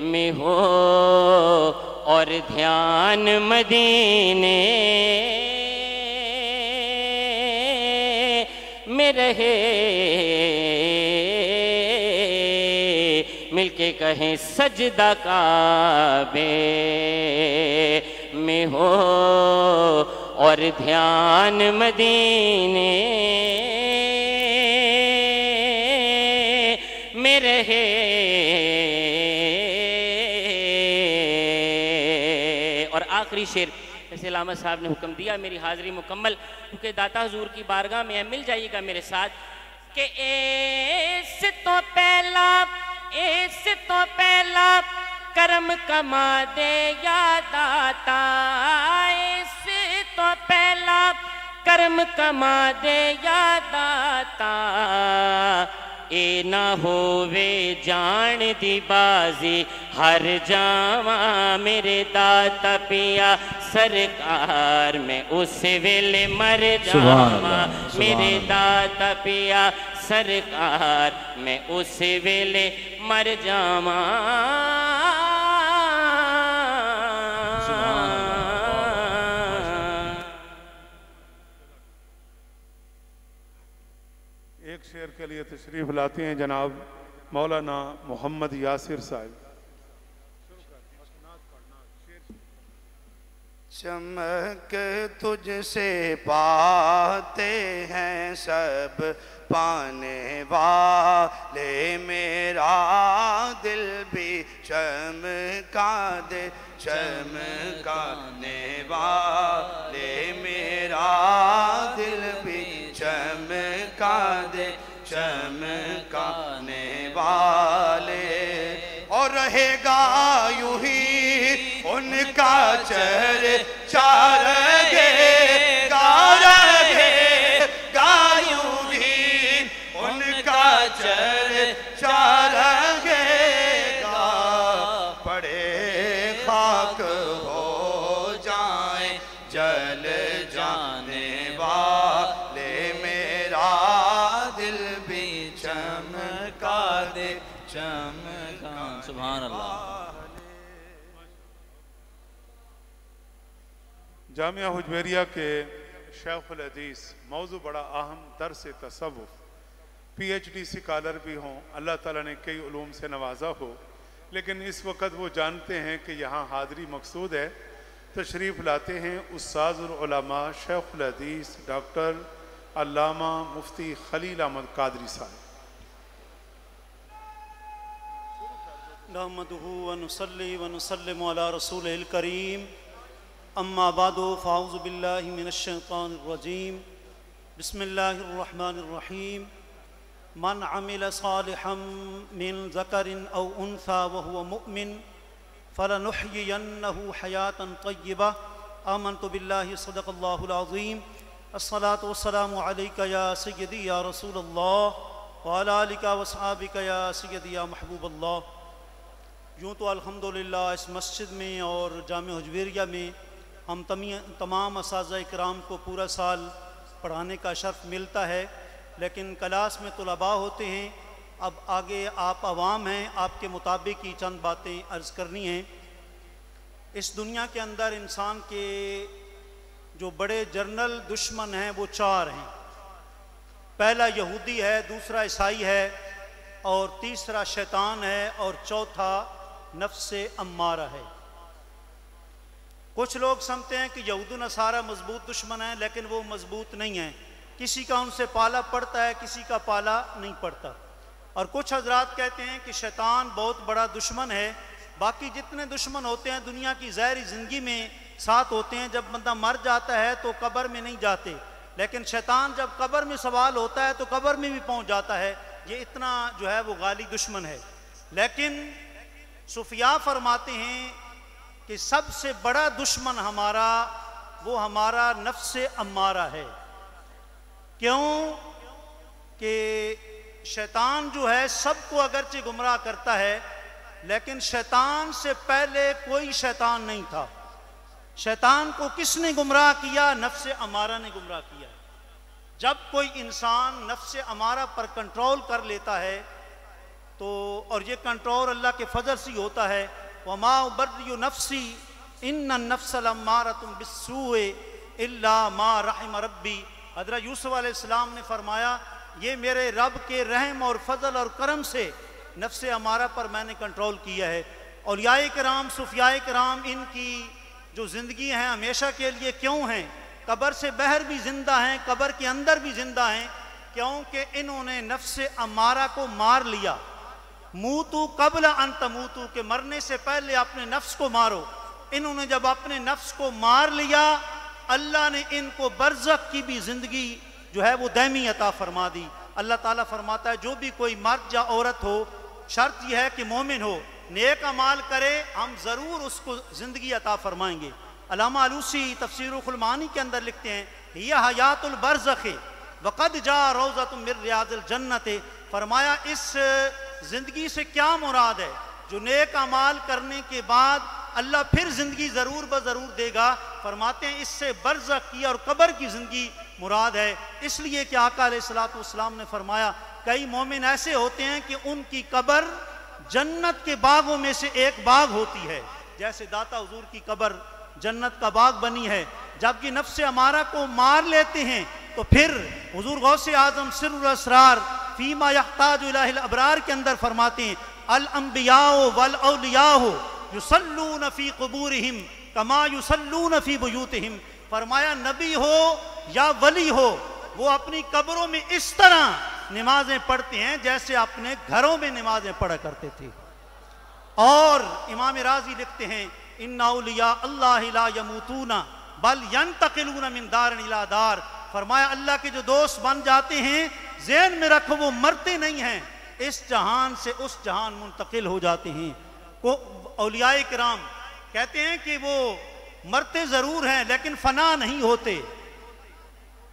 میں ہو اور دھیان مدینے میں رہے کے کہیں سجدہ کعبے میں ہو اور دھیان مدینے میں رہے۔ اور آخری شعر، جیسے علامہ صاحب نے حکم دیا، میری حاضری مکمل، کیونکہ داتا حضور کی بارگاہ میں مل جائیے گا میرے ساتھ، کہ ایس تو پہلا ایس تو پہلا کرم کما دے یا داتا ایس تو پہلا کرم کما دے یا داتا اے نہ ہووے جان دی بازی ہر جاواں میرے داتا پیا سرکار میں اس ویلے مر جاواں میرے داتا پیا سرکار میں اس ویلے مر جاواں۔ ایک شعر کے لیے تشریف لاتے ہیں جناب مولانا محمد یاسر صاحب۔ چمک تجھ سے پاتے ہیں سب پانے والے، میرا دل بھی چمکا دے چمکانے والے، میرا دل بھی چمکا دے چمکانے والے۔ اور رہے گا یوں ہی ان کا چہرے چار گے جامعہ حجویریہ کے شیخ الحدیث، موضوع بڑا اہم درس تصوف، پی ایچ ڈی سکالر بھی ہوں، اللہ تعالیٰ نے کئی علوم سے نوازا ہو، لیکن اس وقت وہ جانتے ہیں کہ یہاں حاضری مقصود ہے۔ تشریف لاتے ہیں استاذ العلماء شیخ الحدیث ڈاکٹر علامہ مفتی خلیل احمد قادری صاحب۔ نحمده ونصلي ونسلم على رسوله الكريم أما بعد، فأعوذ بالله من الشيطان الرجيم. بسم الله الرحمن الرحيم. من عمل صالحا من ذكر أو أنثى وهو مؤمن، فلنحيينه حياة طيبة. آمنت بالله، صدق الله العظيم. الصلاة والسلام عليك يا سيدي يا رسول الله، وعلى آلك وصحابك يا سيدي يا محبوب الله. یوں تو الحمدللہ اس مسجد میں اور جامع حجویریہ میں ہم تمام اساتذہ اکرام کو پورا سال پڑھانے کا شرف ملتا ہے، لیکن کلاس میں طلباء ہوتے ہیں، اب آگے آپ عوام ہیں، آپ کے مطابق ہی چند باتیں عرض کرنی ہیں۔ اس دنیا کے اندر انسان کے جو بڑے جرنل دشمن ہیں، وہ چار ہیں۔ پہلا یہودی ہے، دوسرا عیسائی ہے، اور تیسرا شیطان ہے، اور چوتھا نفس امارہ ہے۔ کچھ لوگ سمجھتے ہیں کہ یہود و نصارہ مضبوط دشمن ہیں، لیکن وہ مضبوط نہیں ہیں۔ کسی کا ان سے پالا پڑتا ہے، کسی کا پالا نہیں پڑتا۔ اور کچھ حضرات کہتے ہیں کہ شیطان بہت بڑا دشمن ہے۔ باقی جتنے دشمن ہوتے ہیں دنیا کی ظاہری زندگی میں ساتھ ہوتے ہیں۔ جب بندہ مر جاتا ہے تو قبر میں نہیں جاتے۔ لیکن شیطان جب قبر میں سوال ہوتا ہے تو قبر میں بھی پہنچ جاتا ہے۔ یہ اتنا جو ہے وہ غالی دشمن ہے۔ لیکن صوفیاء فرماتے ہیں کہ سب سے بڑا دشمن ہمارا، وہ ہمارا نفس امارہ ہے۔ کیوں؟ کہ شیطان جو ہے، سب کو اگرچہ گمراہ کرتا ہے، لیکن شیطان سے پہلے کوئی شیطان نہیں تھا۔ شیطان کو کس نے گمراہ کیا؟ نفس امارہ نے گمراہ کیا۔ جب کوئی انسان نفس امارہ پر کنٹرول کر لیتا ہے، تو، اور یہ کنٹرول اللہ کے فضل سے ہوتا ہے وما بری نفسی ان النفس لمارۃ بالسوء الا ما رحم ربی حضرت یوسف علیہ السلام نے فرمایا، یہ میرے رب کے رحم اور فضل اور کرم سے نفس امارہ پر میں نے کنٹرول کیا ہے۔ اولیاء کرام صفیاء کرام، ان کی جو زندگی ہیں، ہمیشہ کے لیے کیوں ہیں؟ قبر سے بہر بھی زندہ ہیں، قبر کے اندر بھی زندہ ہیں، کیونکہ انہوں نے نفس امارہ کو مار لیا۔ موتو قبل ان تموتو کہ مرنے سے پہلے اپنے نفس کو مارو۔ انہوں نے جب اپنے نفس کو مار لیا، اللہ نے ان کو برزخ کی بھی زندگی جو ہے وہ دائمی عطا فرما دی۔ اللہ تعالیٰ فرماتا ہے، جو بھی کوئی مرد یا عورت ہو، شرط یہ ہے کہ مومن ہو، نیک عمال کرے، ہم ضرور اس کو زندگی عطا فرمائیں گے۔ علامہ علوسی تفسیر خلمانی کے اندر لکھتے ہیں یہ حیات البرزخ وقد جا روزت من ریاض الجنت، فرمایا، اس زندگی سے کیا مراد ہے؟ جو نیک عمال کرنے کے بعد اللہ پھر زندگی ضرور بضرور دے گا۔ فرماتے ہیں، اس سے برزخ کی اور قبر کی زندگی مراد ہے۔ اس لیے کہ آقا علیہ السلاۃ والسلام نے فرمایا، کئی مومن ایسے ہوتے ہیں کہ ان کی قبر جنت کے باغوں میں سے ایک باغ ہوتی ہے۔ جیسے داتا حضور کی قبر جنت کا باغ بنی ہے۔ جبکہ نفس امارہ کو مار لیتے ہیں تو پھر حضور غوث اعظم سر الاسرار فیما یحتاج الہ الابرار کے اندر فرماتے ہیں، الانبیاء والاولیاء یصلون فی قبورہم کما یصلون فی بیوتہم۔ فرمایا، نبی ہو یا ولی ہو، وہ اپنی قبروں میں اس طرح نمازیں پڑھتے ہیں جیسے اپنے گھروں میں نمازیں پڑھا کرتے تھے۔ اور امام راضی لکھتے ہیں، ان اولیاء اللہ لا یموتون بل ینتقلون من دار الى دار۔ فرمایا اللہ کے جو دوست بن جاتے ہیں، ذہن میں رکھو، وہ مرتے نہیں ہیں۔ اس جہان سے اس جہان منتقل ہو جاتے ہیں۔ اولیاء کرام کہتے ہیں کہ وہ مرتے ضرور ہیں، لیکن فنا نہیں ہوتے۔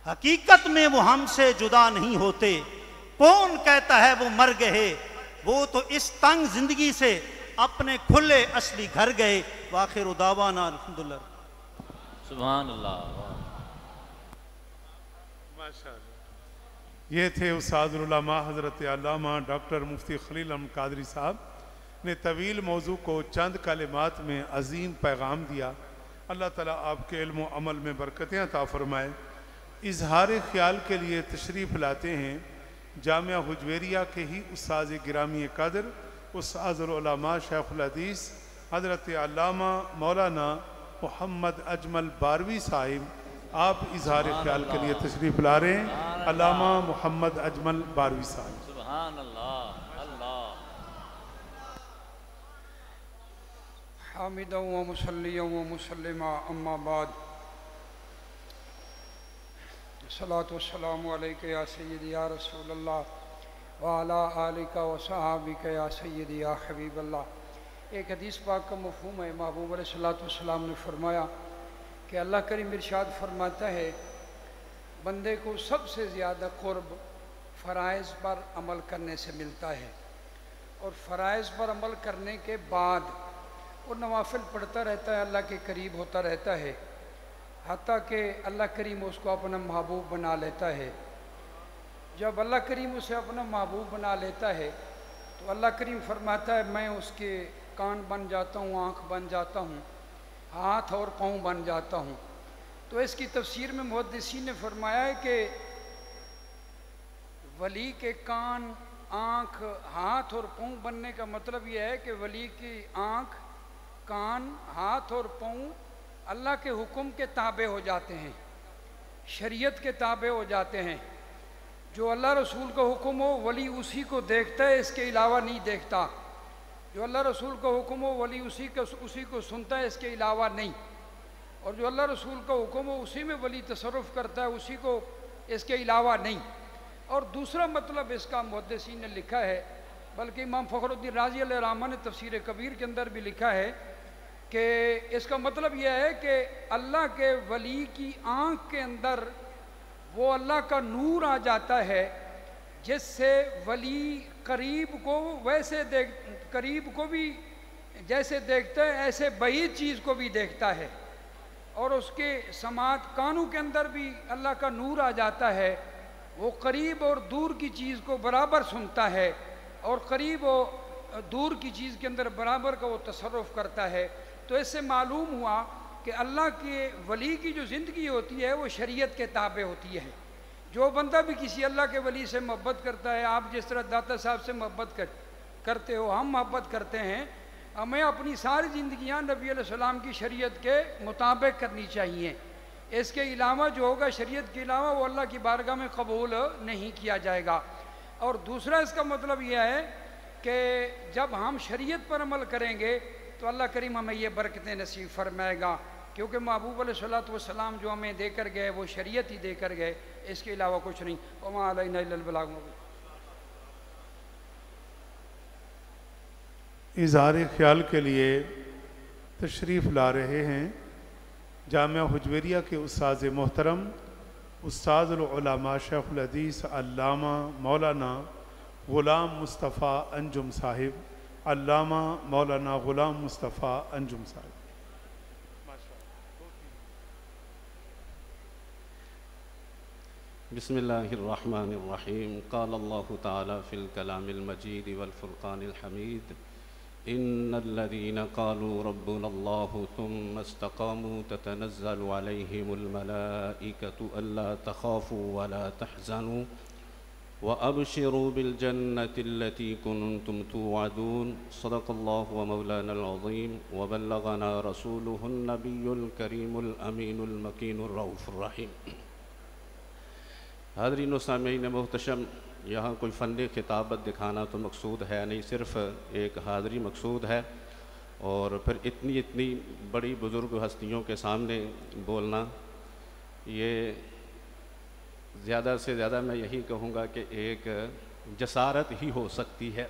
حقیقت میں وہ ہم سے جدا نہیں ہوتے۔ کون کہتا ہے وہ مر گئے؟ وہ تو اس تنگ زندگی سے اپنے کھلے اصلی گھر گئے۔ واخر دعوانا الحمدللہ۔ سبحان اللہ۔ یہ تھے استاد العلماء حضرت علامہ ڈاکٹر مفتی خلیل احمد قادری صاحب، نے طویل موضوع کو چند کلمات میں عظیم پیغام دیا۔ اللہ تعالیٰ آپ کے علم و عمل میں برکتیں عطا فرمائے۔ اظہار خیال کے لیے تشریف لاتے ہیں جامعہ حجویریہ کے ہی استاذ گرامی قدر استاذ العلماء شیخ الحدیث، حضرت علامہ مولانا محمد اجمل باروی صاحب۔ آپ اظہار خیال کے لیے تشریف لا رہے ہیں۔ علامہ محمد اجمل باروی صاحب۔ سبحان اللہ. اللہ. حامدا و مسلیا و مسلمہ اما بعد۔ صلاۃ والسلام علیک یا سیدی یا رسول اللہ وعلا آلک و صحابک یا سیدی یا حبیب اللہ۔ ایک حدیث پاک کا مفہوم ہے۔ محبوب علیہ الصلوۃ والسلام نے فرمایا کہ اللہ کریم ارشاد فرماتا ہے، بندے کو سب سے زیادہ قرب فرائض پر عمل کرنے سے ملتا ہے۔ اور فرائض پر عمل کرنے کے بعد وہ نوافل پڑھتا رہتا ہے، اللہ کے قریب ہوتا رہتا ہے۔ حتیٰ کہ اللہ کریم اس کو اپنا محبوب بنا لیتا ہے۔ جب اللہ کریم اسے اپنا محبوب بنا لیتا ہے، تو اللہ کریم فرماتا ہے، میں اس کے کان بن جاتا ہوں، آنکھ بن جاتا ہوں۔ ہاتھ اور پاؤں بن جاتا ہوں۔ تو اس کی تفسیر میں محدثین نے فرمایا ہے کہ ولی کے کان، آنکھ، ہاتھ اور پاؤں بننے کا مطلب یہ ہے کہ ولی کی آنکھ، کان، ہاتھ اور پاؤں اللہ کے حکم کے تابع ہو جاتے ہیں، شریعت کے تابع ہو جاتے ہیں۔ جو اللہ رسول کا حکم ہو، ولی اسی کو دیکھتا ہے، اس کے علاوہ نہیں دیکھتا۔ جو اللہ رسول کا حکم ہو، ولی اسی کا، اسی کو سنتا ہے، اس کے علاوہ نہیں۔ اور جو اللہ رسول کا حکم ہو، اسی میں ولی تصرف کرتا ہے، اسی کو اس کے علاوہ نہیں۔ اور دوسرا مطلب اس کا محدثین نے لکھا ہے، بلکہ امام فخر الدین راضی علیہ الرحمٰ نے تفسیر کبیر کے اندر بھی لکھا ہے کہ اس کا مطلب یہ ہے کہ اللہ کے ولی کی آنکھ کے اندر وہ اللہ کا نور آ جاتا ہے، جس سے ولی قریب کو ویسے دیکھ قریب کو بھی جیسے دیکھتا ہے، ایسے بعید چیز کو بھی دیکھتا ہے۔ اور اس کے سماعت کانوں کے اندر بھی اللہ کا نور آ جاتا ہے۔ وہ قریب اور دور کی چیز کو برابر سنتا ہے۔ اور قریب و دور کی چیز کے اندر برابر کا وہ تصرف کرتا ہے۔ تو اس سے معلوم ہوا کہ اللہ کے ولی کی جو زندگی ہوتی ہے، وہ شریعت کے تابع ہوتی ہے۔ جو بندہ بھی کسی اللہ کے ولی سے محبت کرتا ہے، آپ جس طرح داتا صاحب سے محبت کر کرتے ہو، ہم محبت کرتے ہیں۔ ہمیں اپنی ساری زندگیاں نبی علیہ السلام کی شریعت کے مطابق کرنی چاہیے۔ اس کے علاوہ جو ہوگا شریعت کے علاوہ وہ اللہ کی بارگاہ میں قبول نہیں کیا جائے گا۔ اور دوسرا اس کا مطلب یہ ہے کہ جب ہم شریعت پر عمل کریں گے تو اللہ کریم ہمیں یہ برکتیں نصیب فرمائے گا۔ کیونکہ محبوب علیہ صلاۃ والسلام جو ہمیں دے کر گئے، وہ شریعت ہی دے کر گئے، اس کے علاوہ کچھ نہیں۔ وما علینا البلاغ اظہار خیال کے لیے تشریف لا رہے ہیں۔ جامعہ حجویریہ کے استاذ محترم استاذ العلماء شیخ الحدیث علامہ مولانا غلام مصطفیٰ انجم صاحب۔ علامہ مولانا غلام مصطفیٰ انجم صاحب۔ بسم الله الرحمن الرحيم قال الله تعالى في الكلام المجيد والفرقان الحميد إن الذين قالوا ربنا الله ثم استقاموا تتنزل عليهم الملائكة ألا تخافوا ولا تحزنوا وأبشروا بالجنة التي كنتم توعدون. صدق الله ومولانا العظيم. وبلغنا رسوله النبي الكريم الأمين المكين الرؤوف الرحيم. حاضرین و محتشم یہاں کوئی فن خطابت دکھانا تو مقصود ہے نہیں، صرف ایک حاضری مقصود ہے۔ اور پھر اتنی اتنی بڑی بزرگ ہستیوں کے سامنے بولنا، یہ زیادہ سے زیادہ میں یہی کہوں گا کہ ایک جسارت ہی ہو سکتی ہے۔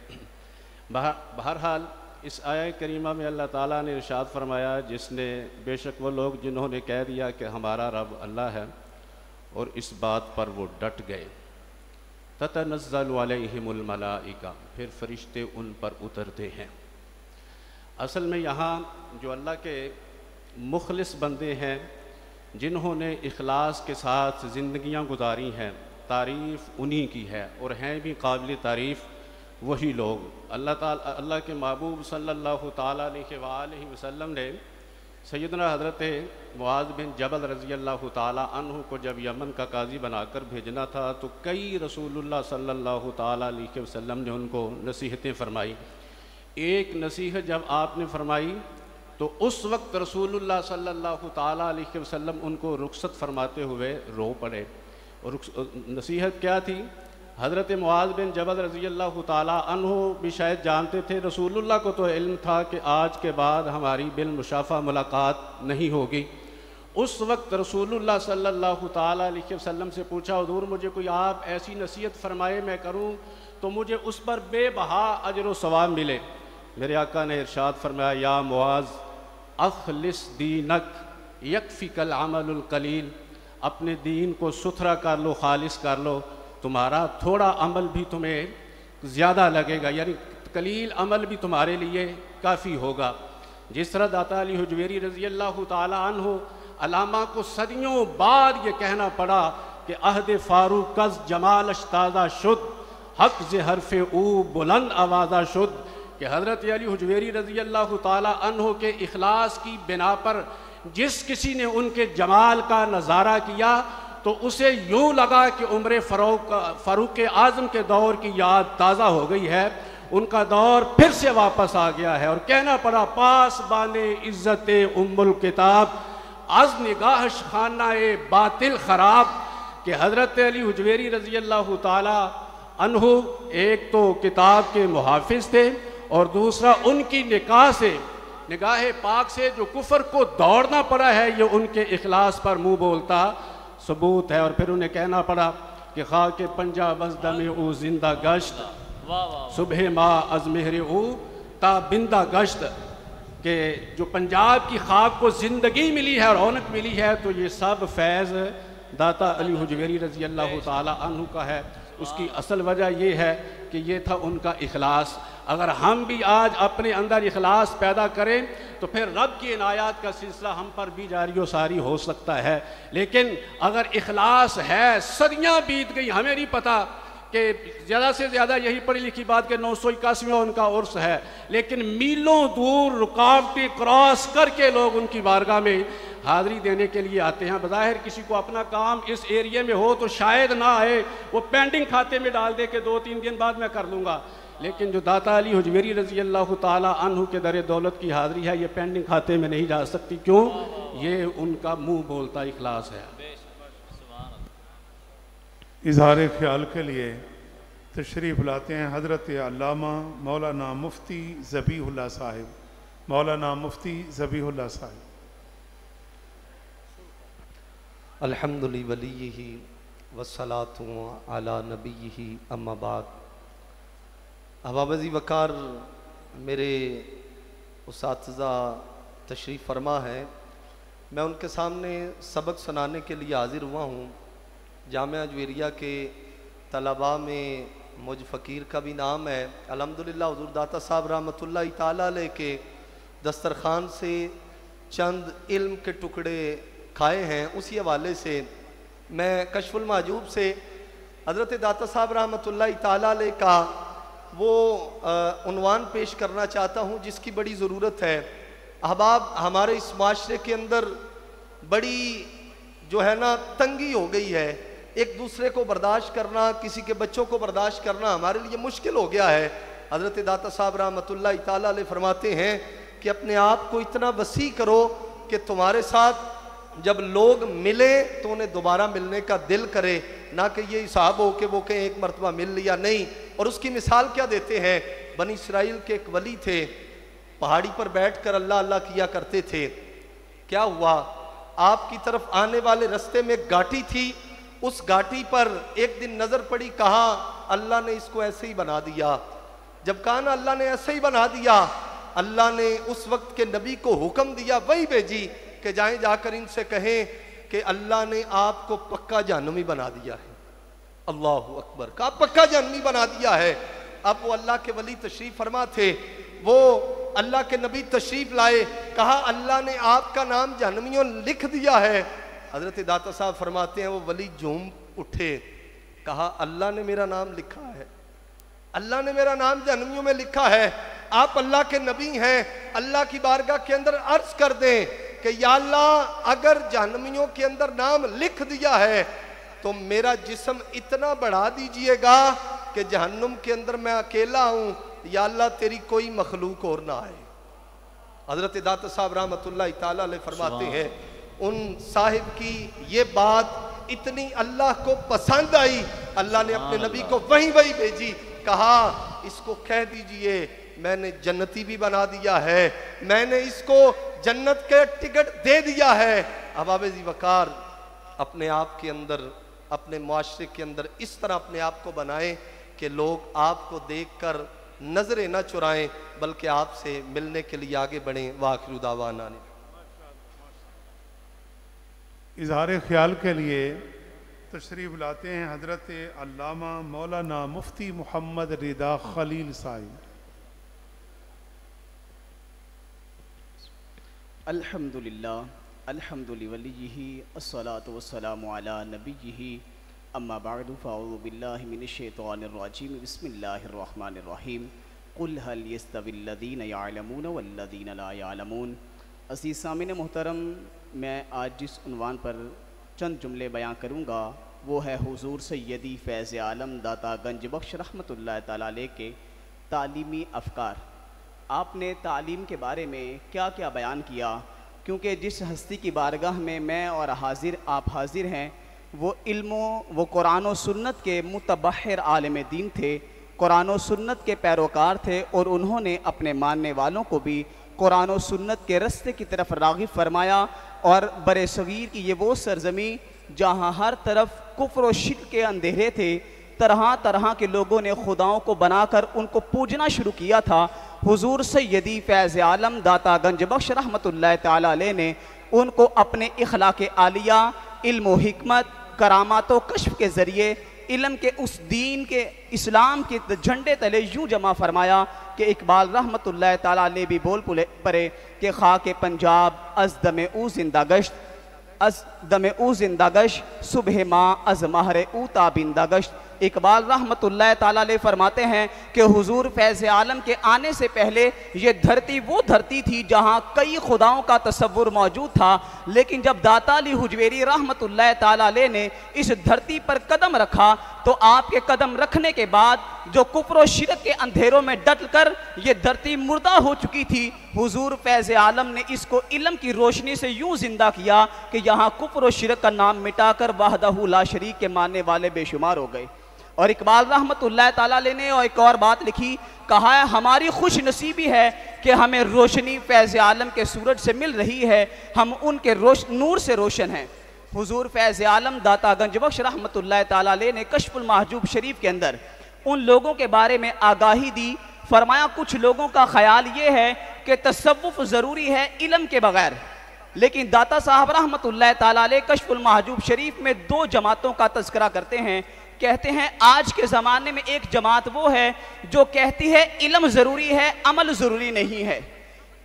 بہرحال اس آئے کریمہ میں اللہ تعالیٰ نے ارشاد فرمایا، جس نے بے شک وہ لوگ جنہوں نے کہہ دیا کہ ہمارا رب اللہ ہے، اور اس بات پر وہ ڈٹ گئے۔ تتنزل علیہم الملائکہ، پھر فرشتے ان پر اترتے ہیں۔ اصل میں یہاں جو اللہ کے مخلص بندے ہیں، جنہوں نے اخلاص کے ساتھ زندگیاں گزاری ہیں، تعریف انہی کی ہے اور ہیں بھی قابل تعریف وہی لوگ۔ اللہ تعالیٰ، اللہ کے محبوب صلی اللہ تعالیٰ علیہ وآلہ وسلم نے سیدنا حضرت معاذ بن جبل رضی اللہ تعالیٰ عنہ کو جب یمن کا قاضی بنا کر بھیجنا تھا تو کئی رسول اللہ صلی اللہ تعالیٰ علیہ وسلم نے ان کو نصیحتیں فرمائی۔ ایک نصیحت جب آپ نے فرمائی تو اس وقت رسول اللہ صلی اللہ تعالیٰ علیہ وسلم ان کو رخصت فرماتے ہوئے رو پڑے۔ اور نصیحت کیا تھی؟ حضرت معاذ بن جبل رضی اللہ تعالیٰ عنہ بھی شاید جانتے تھے رسول اللہ کو تو علم تھا کہ آج کے بعد ہماری بالمشافہ ملاقات نہیں ہوگی۔ اس وقت رسول اللہ صلی اللہ تعالیٰ علیہ وسلم سے پوچھا، حضور مجھے کوئی آپ ایسی نصیحت فرمائے میں کروں تو مجھے اس پر بے بہا اجر و ثواب ملے۔ میرے آقا نے ارشاد فرمایا، یا معاذ، اخلص دینک، یکفک العمل القلیل، اپنے دین کو ستھرا کر لو، خالص کر لو۔ تمہارا تھوڑا عمل بھی تمہیں زیادہ لگے گا یعنی قلیل عمل بھی تمہارے لیے کافی ہوگا۔ جس طرح داتا علی حجویری رضی اللہ تعالیٰ عنہ علامہ کو صدیوں بعد یہ کہنا پڑا کہ عہد فاروق کز جمال اشتازہ شد، حق ز حرف او بلند آوازہ شد کہ حضرت علی حجویری رضی اللہ تعالیٰ عنہ کے اخلاص کی بنا پر جس کسی نے ان کے جمال کا نظارہ کیا تو اسے یوں لگا کہ عمر فروغ فاروق اعظم کے دور کی یاد تازہ ہو گئی ہے۔ ان کا دور پھر سے واپس آ گیا ہے اور کہنا پڑا، پاس بان عزت ام الکتاب، از نگاہش خانہ باطل خراب کہ حضرت علی حجویری رضی اللہ تعالی عنہ ایک تو کتاب کے محافظ تھے اور دوسرا ان کی نکاح سے، نگاہ پاک سے جو کفر کو دوڑنا پڑا ہے، یہ ان کے اخلاص پر منہ بولتا۔ ثبوت ہے اور پھر انہیں کہنا پڑا کہ خاک پنجاب از دم او زندہ گشت صبح ماں از مہر او تا بندہ گشت کہ جو پنجاب کی خاک کو زندگی ملی ہے رونق ملی ہے تو یہ سب فیض داتا علی حجویری رضی اللہ تعالی عنہ کا ہے۔ اس کی اصل وجہ یہ ہے کہ یہ تھا ان کا اخلاص۔ اگر ہم بھی آج اپنے اندر اخلاص پیدا کریں تو پھر رب کی عنایات کا سلسلہ ہم پر بھی جاری و ساری ہو سکتا ہے۔ لیکن اگر اخلاص ہے، صدیاں بیت گئی، ہمیں نہیں پتہ کہ زیادہ سے زیادہ یہی پڑھی لکھی بات کہ نو سو اکاسویں ان کا عرص ہے۔ لیکن میلوں دور رکاوٹیں کراس کر کے لوگ ان کی بارگاہ میں حاضری دینے کے لیے آتے ہیں۔ بظاہر کسی کو اپنا کام اس ایریے میں ہو تو شاید نہ آئے، وہ پینڈنگ کھاتے میں ڈال دے کہ دو تین دن بعد میں کر لوں گا۔ لیکن جو داتا علی حجویری رضی اللہ تعالیٰ عنہ کے در دولت کی حاضری ہے یہ پینڈنگ کھاتے میں نہیں جا سکتی۔ کیوں؟ یہ ان کا منہ بولتا اخلاص ہے۔ اظہار خیال کے لیے تشریف لاتے ہیں حضرت علامہ مولانا مفتی زبیح اللہ صاحب۔ مولانا مفتی زبیح اللہ صاحب۔ الحمد لولیہ وسلاۃ علی نبی اما بعد۔ ابابزی وقار میرے اساتذہ تشریف فرما ہے۔ میں ان کے سامنے سبق سنانے کے لیے حاضر ہوا ہوں۔ جامعہ جویریہ کے طلباء میں مجھ فقیر کا بھی نام ہے۔ الحمدللہ حضور داتا صاحب رحمۃ اللہ تعالیٰ علیہ کے دسترخوان سے چند علم کے ٹکڑے کھائے ہیں۔ اسی حوالے سے میں کشف المحجوب سے حضرت داتا صاحب رحمۃ اللہ تعالیٰ علیہ کا وہ عنوان پیش کرنا چاہتا ہوں جس کی بڑی ضرورت ہے۔ احباب، ہمارے اس معاشرے کے اندر بڑی جو ہے نا، تنگی ہو گئی ہے۔ ایک دوسرے کو برداشت کرنا، کسی کے بچوں کو برداشت کرنا ہمارے لیے مشکل ہو گیا ہے۔ حضرت داتا صاحب رحمۃ اللہ تعالیٰ علیہ فرماتے ہیں کہ اپنے آپ کو اتنا وسیع کرو کہ تمہارے ساتھ جب لوگ ملے تو انہیں دوبارہ ملنے کا دل کرے۔ نہ کہ یہ حساب ہو کہ وہ کہیں ایک مرتبہ مل لیا نہیں۔ اور اس کی مثال کیا دیتے ہیں؟ بنی اسرائیل کے ایک ولی تھے۔ پہاڑی پر بیٹھ کر اللہ اللہ کیا کرتے تھے۔ کیا ہوا؟ آپ کی طرف آنے والے رستے میں ایک گاٹی تھی۔ اس گاٹی پر ایک دن نظر پڑی کہا اللہ نے اس کو ایسے ہی بنا دیا۔ جب کہا نا اللہ نے ایسے ہی بنا دیا، اللہ نے اس وقت کے نبی کو حکم دیا، وہی بھیجی کہ جائیں جا کر ان سے کہیں کہ اللہ نے آپ کو پکا جہنمی بنا دیا ہے۔ اللہ اکبر۔ کہا پکا جہنمی بنا دیا ہے۔ اب وہ اللہ کے ولی تشریف فرما تھے۔ وہ اللہ کے نبی تشریف لائے۔ کہا اللہ نے آپ کا نام جہنمیوں لکھ دیا ہے۔ حضرت داتا صاحب فرماتے ہیں، وہ ولی جھوم اٹھے۔ کہا اللہ نے میرا نام لکھا ہے۔ اللہ نے میرا نام جہنمیوں میں لکھا ہے۔ آپ اللہ کے نبی ہیں۔ اللہ کی بارگاہ کے اندر عرض کر دیں۔ کہ یا اللہ اگر جہنمیوں کے اندر نام لکھ دیا ہے تو میرا جسم اتنا بڑھا دیجیے گا کہ جہنم کے اندر میں اکیلا ہوں یا اللہ تیری کوئی مخلوق اور نہ آئے۔ حضرت داتا صاحب رحمت اللہ تعالیٰ علیہ فرماتے ہیں ان صاحب کی یہ بات اتنی اللہ کو پسند آئی۔ اللہ نے اپنے نبی کو وہی وہی بھیجی کہا اس کو کہہ دیجیے میں نے جنتی بھی بنا دیا ہے، میں نے اس کو جنت کے ٹکٹ دے دیا ہے۔ اباب زی وقار اپنے آپ کے اندر، اپنے معاشرے کے اندر اس طرح اپنے آپ کو بنائیں کہ لوگ آپ کو دیکھ کر نظریں نہ چرائیں، بلکہ آپ سے ملنے کے لیے آگے بڑھیں۔ واخر دعوانا نے اظہار خیال کے لیے تشریف لاتے ہیں حضرت علامہ مولانا مفتی محمد رضا خلیل صاحب۔ الحمد للہ الحمد لولیہ الصلاة والسلام علی نبیہ، اما بعد، فاعوذ باللہ من الشیطان الرجیم، بسم اللہ الرحمن الرحیم، قل هل يستوي الذین يعلمون والذین لا يعلمون عزیز سامن محترم، میں آج جس عنوان پر چند جملے بیان کروں گا، وہ ہے حضور سیدی فیض عالم داتا گنج بخش رحمۃ اللہ تعالیٰ علیہ کے تعلیمی افکار۔ آپ نے تعلیم کے بارے میں کیا کیا بیان کیا؟ کیونکہ جس ہستی کی بارگاہ میں میں اور حاضر، آپ حاضر ہیں، وہ علم و وہ قرآن و سنت کے متبحر عالم دین تھے، قرآن و سنت کے پیروکار تھے، اور انہوں نے اپنے ماننے والوں کو بھی قرآن و سنت کے رستے کی طرف راغب فرمایا۔ اور بر صغیر کی یہ وہ سرزمی جہاں ہر طرف کفر و شک کے اندھیرے تھے طرح طرح کے لوگوں نے خداؤں کو بنا کر ان کو پوجنا شروع کیا تھا۔ حضور سیدی فیض عالم داتا گنج بخش رحمت اللہ تعالیٰ علیہ نے ان کو اپنے اخلاق عالیہ، علم و حکمت، کرامات و کشف کے ذریعے علم کے اس دین کے، اسلام کے جھنڈے تلے یوں جمع فرمایا کہ اقبال رحمت اللہ تعالیٰ علیہ بھی بول پڑے کہ خاک پنجاب از دم او زندہ گشت، از دم او زندہ گشت، صبح ماں از مہر او تابندہ گشت۔ اقبال رحمت اللہ تعالیٰ علیہ فرماتے ہیں کہ حضور فیض عالم کے آنے سے پہلے یہ دھرتی وہ دھرتی تھی جہاں کئی خداؤں کا تصور موجود تھا، لیکن جب داتا علی حجویری رحمت اللہ تعالیٰ علیہ نے اس دھرتی پر قدم رکھا تو آپ کے قدم رکھنے کے بعد جو کفر و شرک کے اندھیروں میں ڈٹ کر یہ دھرتی مردہ ہو چکی تھی، حضور فیض عالم نے اس کو علم کی روشنی سے یوں زندہ کیا کہ یہاں کفر و شرک کا نام مٹا کر وحدہ لا شریک کے ماننے والے بے شمار ہو گئے۔ اور اقبال رحمت اللہ تعالیٰ علیہ نے اور ایک اور بات لکھی، کہا ہے، ہماری خوش نصیبی ہے کہ ہمیں روشنی فیض عالم کے سورج سے مل رہی ہے، ہم ان کے روش، نور سے روشن ہیں۔ حضور فیض عالم داتا گنج بخش رحمت اللہ تعالیٰ علیہ نے کشف المحجوب شریف کے اندر ان لوگوں کے بارے میں آگاہی دی۔ فرمایا، کچھ لوگوں کا خیال یہ ہے کہ تصوف ضروری ہے علم کے بغیر۔ لیکن داتا صاحب رحمت اللہ تعالیٰ علیہ کشف المحجوب شریف میں دو جماعتوں کا تذکرہ کرتے ہیں۔ کہتے ہیں، آج کے زمانے میں ایک جماعت وہ ہے جو کہتی ہے، علم ضروری ہے، عمل ضروری نہیں ہے۔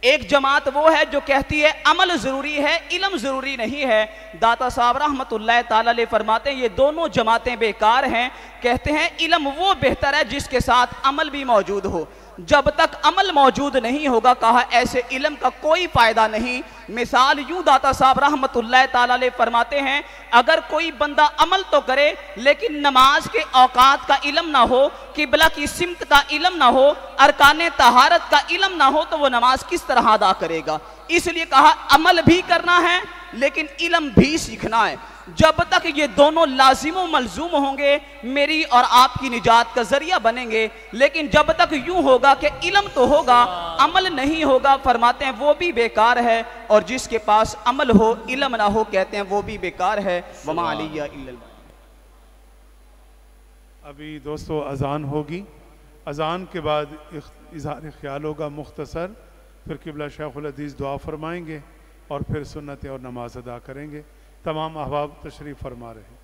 ایک جماعت وہ ہے جو کہتی ہے، عمل ضروری ہے، علم ضروری نہیں ہے۔ داتا صاحب رحمت اللہ تعالیٰ علیہ فرماتے ہیں، یہ دونوں جماعتیں بیکار ہیں۔ کہتے ہیں، علم وہ بہتر ہے جس کے ساتھ عمل بھی موجود ہو۔ جب تک عمل موجود نہیں ہوگا، کہا، ایسے علم کا کوئی فائدہ نہیں۔ مثال یوں داتا صاحب رحمت اللہ تعالیٰ علیہ فرماتے ہیں، اگر کوئی بندہ عمل تو کرے، لیکن نماز کے اوقات کا علم نہ ہو، قبلہ کی سمت کا علم نہ ہو، ارکان طہارت کا علم نہ ہو، تو وہ نماز کس طرح ادا کرے گا؟ اس لیے کہا، عمل بھی کرنا ہے، لیکن علم بھی سیکھنا ہے۔ جب تک یہ دونوں لازم و ملزوم ہوں گے میری اور آپ کی نجات کا ذریعہ بنیں گے۔ لیکن جب تک یوں ہوگا کہ علم تو ہوگا عمل نہیں ہوگا فرماتے ہیں وہ بھی بیکار ہے۔ اور جس کے پاس عمل ہو علم نہ ہو کہتے ہیں وہ بھی بیکار ہے۔ وما علیہ ابھی دوستو اذان ہوگی۔ اذان کے بعد اظہار خیال ہوگا مختصر۔ پھر قبلہ شیخ العدیز دعا فرمائیں گے اور پھر سنت اور نماز ادا کریں گے۔ تمام احباب تشریف فرما رہے ہیں۔